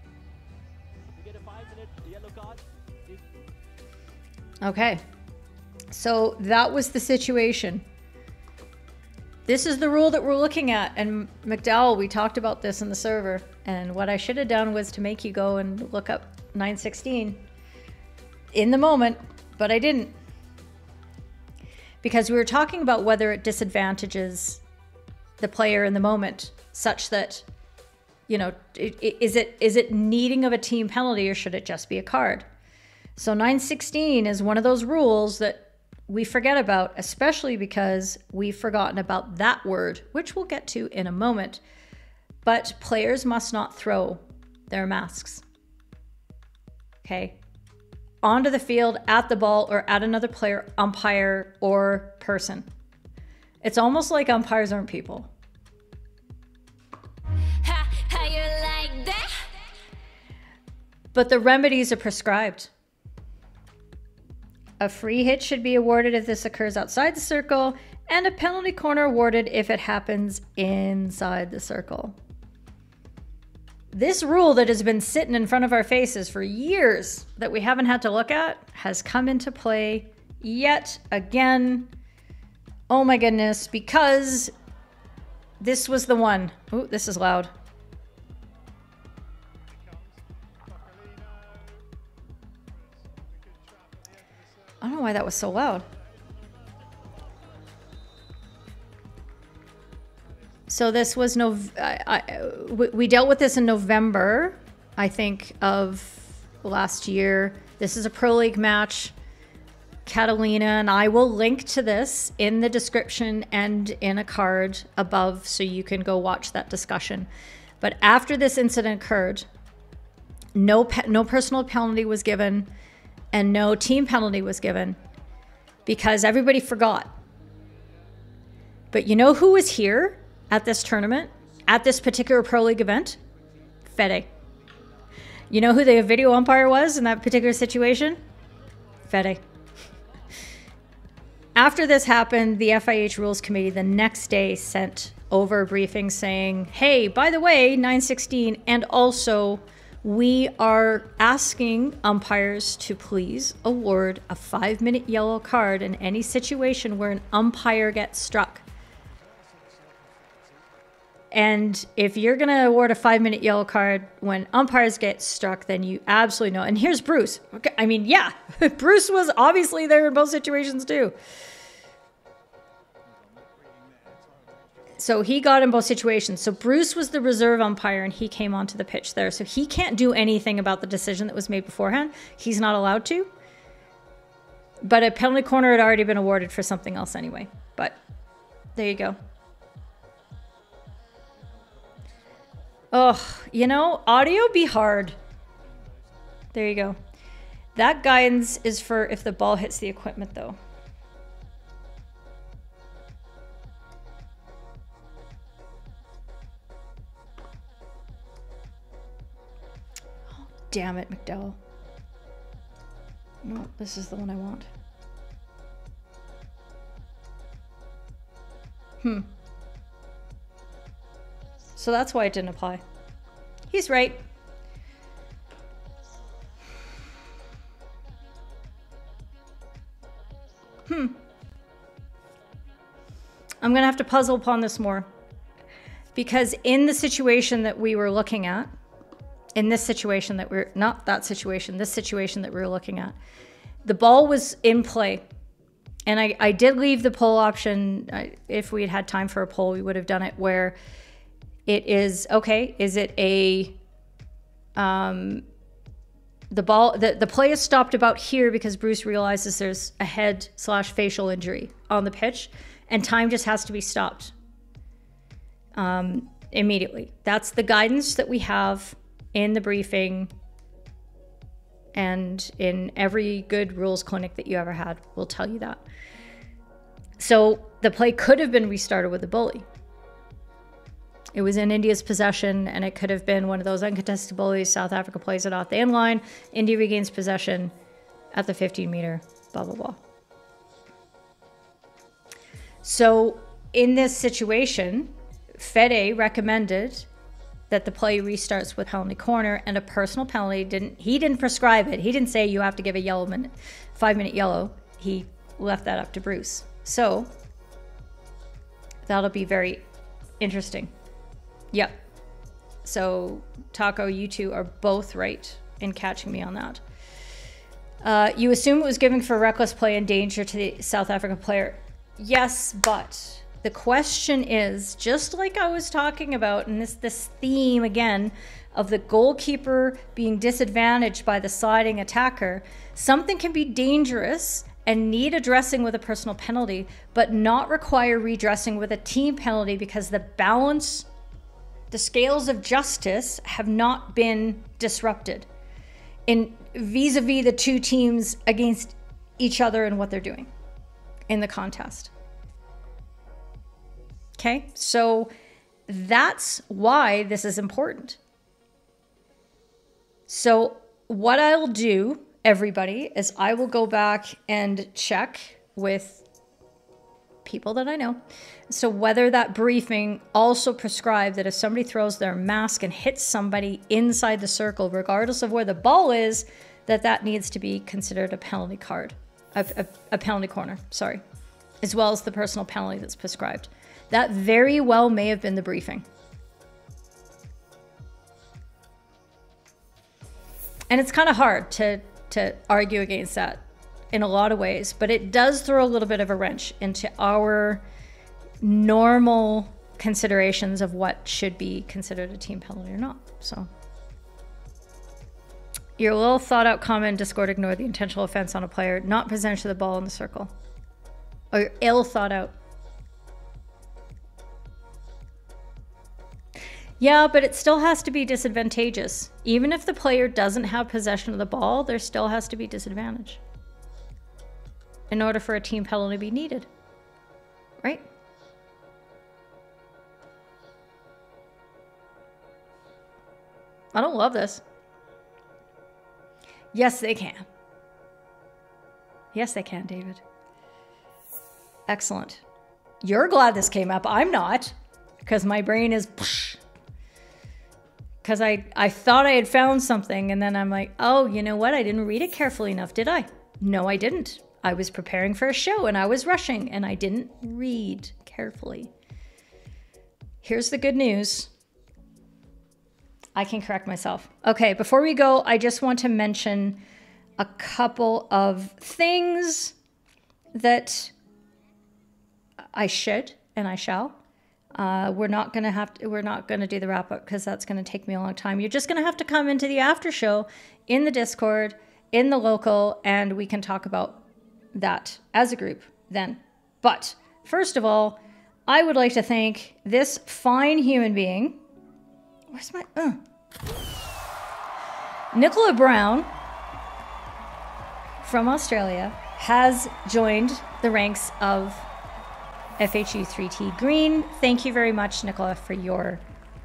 You get a five minute yellow card. Okay. So that was the situation. This is the rule that we're looking at. And McDowell, we talked about this in the server. And what I should have done was to make you go and look up 916 in the moment, but I didn't. Because we were talking about whether it disadvantages the player in the moment such that you know is it is it needing of a team penalty or should it just be a card so 916 is one of those rules that we forget about, especially because we've forgotten about that word, which we'll get to in a moment. But players must not throw their masks. Okay. Onto the field, at the ball, or at another player, umpire, or person. It's almost like umpires aren't people. How, how you like that? But the remedies are prescribed. A free hit should be awarded if this occurs outside the circle, and a penalty corner awarded if it happens inside the circle. This rule that has been sitting in front of our faces for years that we haven't had to look at has come into play yet again. Oh my goodness, because this was the one. Ooh, this is loud. Know why that was so loud. So this was no. I, I, we dealt with this in November, I think, of last year. This is a pro league match. Catalina and I will link to this in the description and in a card above, so you can go watch that discussion. But after this incident occurred, no pe- no personal penalty was given and no team penalty was given because everybody forgot. But you know who was here at this tournament, at this particular Pro League event? Fede. You know who the video umpire was in that particular situation? Fede. After this happened, the FIH Rules Committee the next day sent over a briefing saying, hey, by the way, 916, and also we are asking umpires to please award a five minute yellow card in any situation where an umpire gets struck. And if you're going to award a five minute yellow card when umpires get struck, then you absolutely know. And here's Bruce. Okay, I mean, yeah, Bruce was obviously there in both situations too. So he got in both situations. So Bruce was the reserve umpire and he came onto the pitch there. So he can't do anything about the decision that was made beforehand. He's not allowed to. But a penalty corner had already been awarded for something else anyway. But there you go. Oh, you know, audio be hard. There you go. That guidance is for if the ball hits the equipment though. Damn it, McDowell. No, this is the one I want. Hmm. So that's why it didn't apply. He's right. Hmm. I'm going to have to puzzle upon this more. Because in the situation that we were looking at, in this situation that we're not that situation, this situation that we were looking at, the ball was in play. And I, I did leave the poll option. I, if we had had time for a poll, we would have done it where it is okay, is it a um, the ball the, the play is stopped about here because Bruce realizes there's a head slash facial injury on the pitch and time just has to be stopped um, immediately. That's the guidance that we have in the briefing and in every good rules clinic that you ever had will tell you that. So the play could have been restarted with a bully. It was in India's possession, and it could have been one of those uncontested bullies. South Africa plays it off the end line. India regains possession at the 15 meter, blah, blah, blah. So in this situation, Fede recommended that the play restarts with penalty corner and a personal penalty didn't he didn't prescribe it. He didn't say you have to give a yellow minute five minute yellow. He left that up to bruce. So that'll be very interesting. Yep. So taco you two are both right in catching me on that. Uh, you assume it was given for reckless play and danger to the south african player. Yes but the question is just like I was talking about, and this this theme again of the goalkeeper being disadvantaged by the sliding attacker. Something can be dangerous and need addressing with a personal penalty, but not require redressing with a team penalty because the balance, the scales of justice have not been disrupted in vis-a-vis the two teams against each other and what they're doing in the contest. Okay, so that's why this is important. So, what I'll do, everybody, is I will go back and check with people that I know. So, whether that briefing also prescribed that if somebody throws their mask and hits somebody inside the circle, regardless of where the ball is, that that needs to be considered a penalty card, a, a, a penalty corner, sorry, as well as the personal penalty that's prescribed. That very well may have been the briefing. And it's kind of hard to, to argue against that in a lot of ways, but it does throw a little bit of a wrench into our normal considerations of what should be considered a team penalty or not. So your little thought out comment Discord ignore the intentional offense on a player, not possession of the ball in the circle. Or ill thought out. Yeah, but it still has to be disadvantageous. Even if the player doesn't have possession of the ball, there still has to be disadvantage in order for a team penalty to be needed. Right? I don't love this. Yes, they can. Yes, they can, David. Excellent. You're glad this came up. I'm not, because my brain is because I, I thought I had found something and then I'm like, oh, you know what? I didn't read it carefully enough, did I? No, I didn't. I was preparing for a show and I was rushing and I didn't read carefully. Here's the good news. I can correct myself. Okay, before we go, I just want to mention a couple of things that I should and I shall. Uh, we're not gonna have to, we're not gonna do the wrap up because that's gonna take me a long time. You're just gonna have to come into the after show in the Discord, in the local, and we can talk about that as a group then. But first of all, I would like to thank this fine human being. Where's my uh. Nicola Brown from Australia has joined the ranks of FHU 3T Green. Thank you very much, Nicola, for your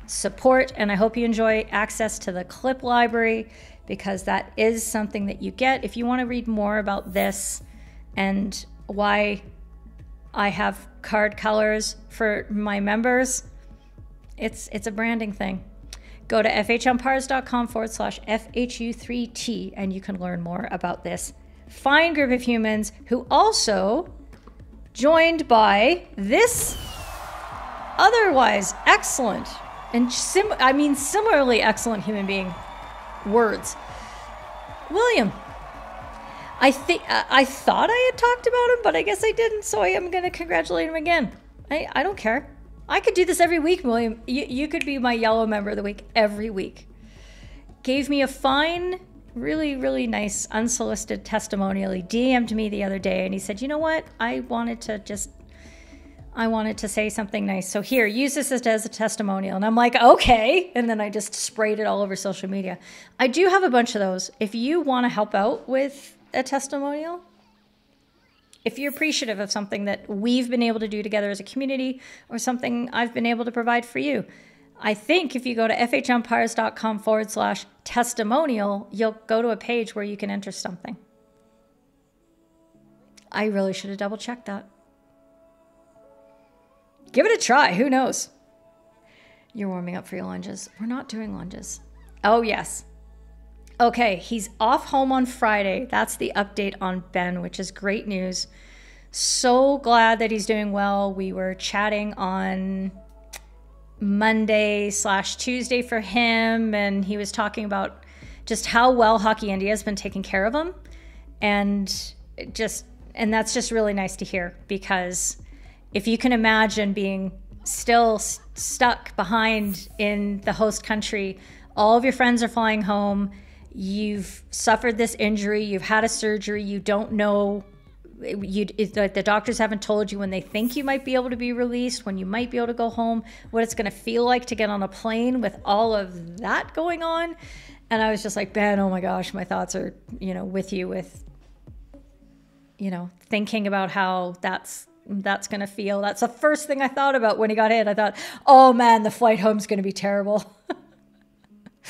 support. And I hope you enjoy access to the clip library because that is something that you get. If you want to read more about this and why I have card colors for my members, it's, it's a branding thing. Go to fhumpires.com forward slash FHU3T and you can learn more about this fine group of humans who also joined by this otherwise excellent and sim- I mean similarly excellent human being. Words. William. I think I thought I had talked about him, but I guess I didn't, so I am going to congratulate him again. I, I don't care. I could do this every week, William. You, you could be my yellow member of the week every week. Gave me a fine really, really nice, unsolicited testimonial. He DM'd me the other day and he said, you know what? I wanted to just I wanted to say something nice. So here, use this as a testimonial. And I'm like, okay. And then I just sprayed it all over social media. I do have a bunch of those. If you want to help out with a testimonial, if you're appreciative of something that we've been able to do together as a community or something I've been able to provide for you, I think if you go to fhumpires.com forward slash testimonial, you'll go to a page where you can enter something. I really should have double checked that. Give it a try. Who knows? You're warming up for your lunges. We're not doing lunges. Oh, yes. Okay, he's off home on Friday. That's the update on Ben, which is great news. So glad that he's doing well. We were chatting on Monday slash Tuesday for him, and he was talking about just how well Hockey India has been taking care of him. And just, and that's just really nice to hear because if you can imagine being still stuck behind in the host country, all of your friends are flying home, you've suffered this injury, you've had a surgery, you don't know you like the doctors haven't told you when they think you might be able to be released, when you might be able to go home, what it's going to feel like to get on a plane with all of that going on. And I was just like, Ben, oh my gosh, my thoughts are, you know, with you with you know, thinking about how that's that's going to feel. That's the first thing I thought about when he got hit. I thought, oh man, the flight home's going to be terrible.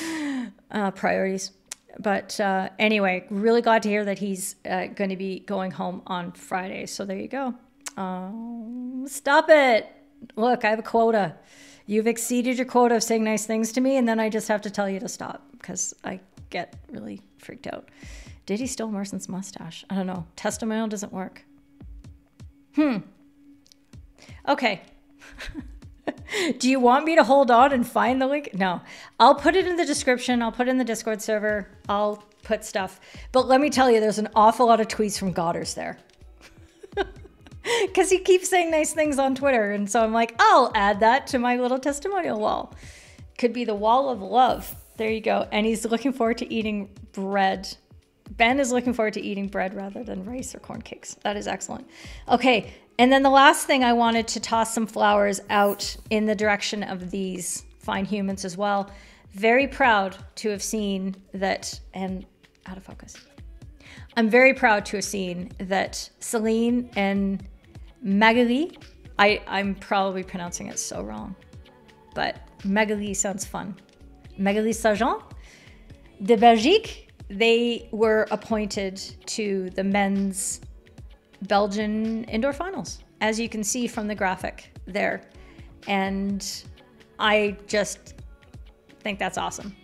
uh, priorities. But uh, anyway, really glad to hear that he's uh, going to be going home on Friday. So there you go. Um, stop it. Look, I have a quota. You've exceeded your quota of saying nice things to me, and then I just have to tell you to stop because I get really freaked out. Did he steal Merson's mustache? I don't know. Testimonial doesn't work. Hmm. Okay. Do you want me to hold on and find the link? No. I'll put it in the description. I'll put it in the Discord server. I'll put stuff. But let me tell you, there's an awful lot of tweets from Godders there. Because he keeps saying nice things on Twitter. And so I'm like, I'll add that to my little testimonial wall. Could be the wall of love. There you go. And he's looking forward to eating bread Ben is looking forward to eating bread rather than rice or corn cakes. That is excellent. Okay, and then the last thing I wanted to toss some flowers out in the direction of these fine humans as well. Very proud to have seen that, and out of focus. I'm very proud to have seen that Celine and Magali, I, I'm probably pronouncing it so wrong, but Magali sounds fun. Magali Sargent de Belgique they were appointed to the men's Belgian indoor finals, as you can see from the graphic there. And I just think that's awesome.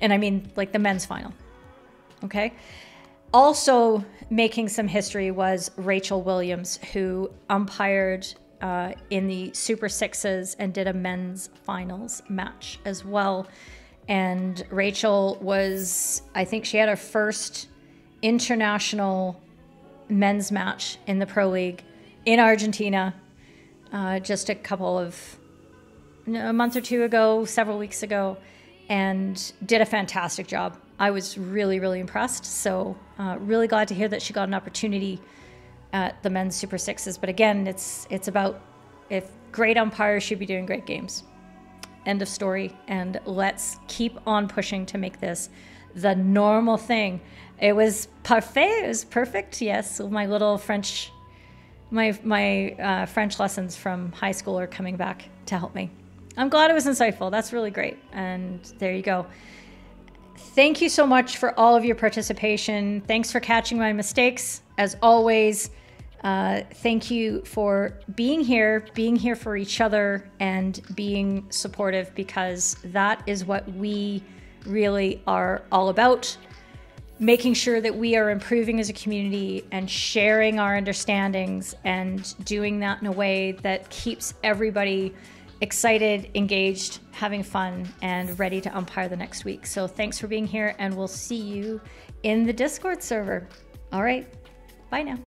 And I mean, like the men's final. Okay. Also, making some history was Rachel Williams, who umpired uh, in the Super Sixes and did a men's finals match as well and Rachel was, I think she had her first international men's match in the Pro League in Argentina uh, just a couple of, a month or two ago, several weeks ago, and did a fantastic job. I was really, really impressed. So, uh, really glad to hear that she got an opportunity at the men's Super Sixes. But again, it's it's about if great umpires should be doing great games. End of story. And let's keep on pushing to make this the normal thing. It was parfait. It was perfect. Yes, my little French, my my uh, French lessons from high school are coming back to help me. I'm glad it was insightful. That's really great. And there you go. Thank you so much for all of your participation. Thanks for catching my mistakes. As always, uh, thank you for being here, being here for each other, and being supportive because that is what we really are all about. Making sure that we are improving as a community and sharing our understandings and doing that in a way that keeps everybody excited, engaged, having fun, and ready to umpire the next week. So thanks for being here, and we'll see you in the Discord server. All right, bye now.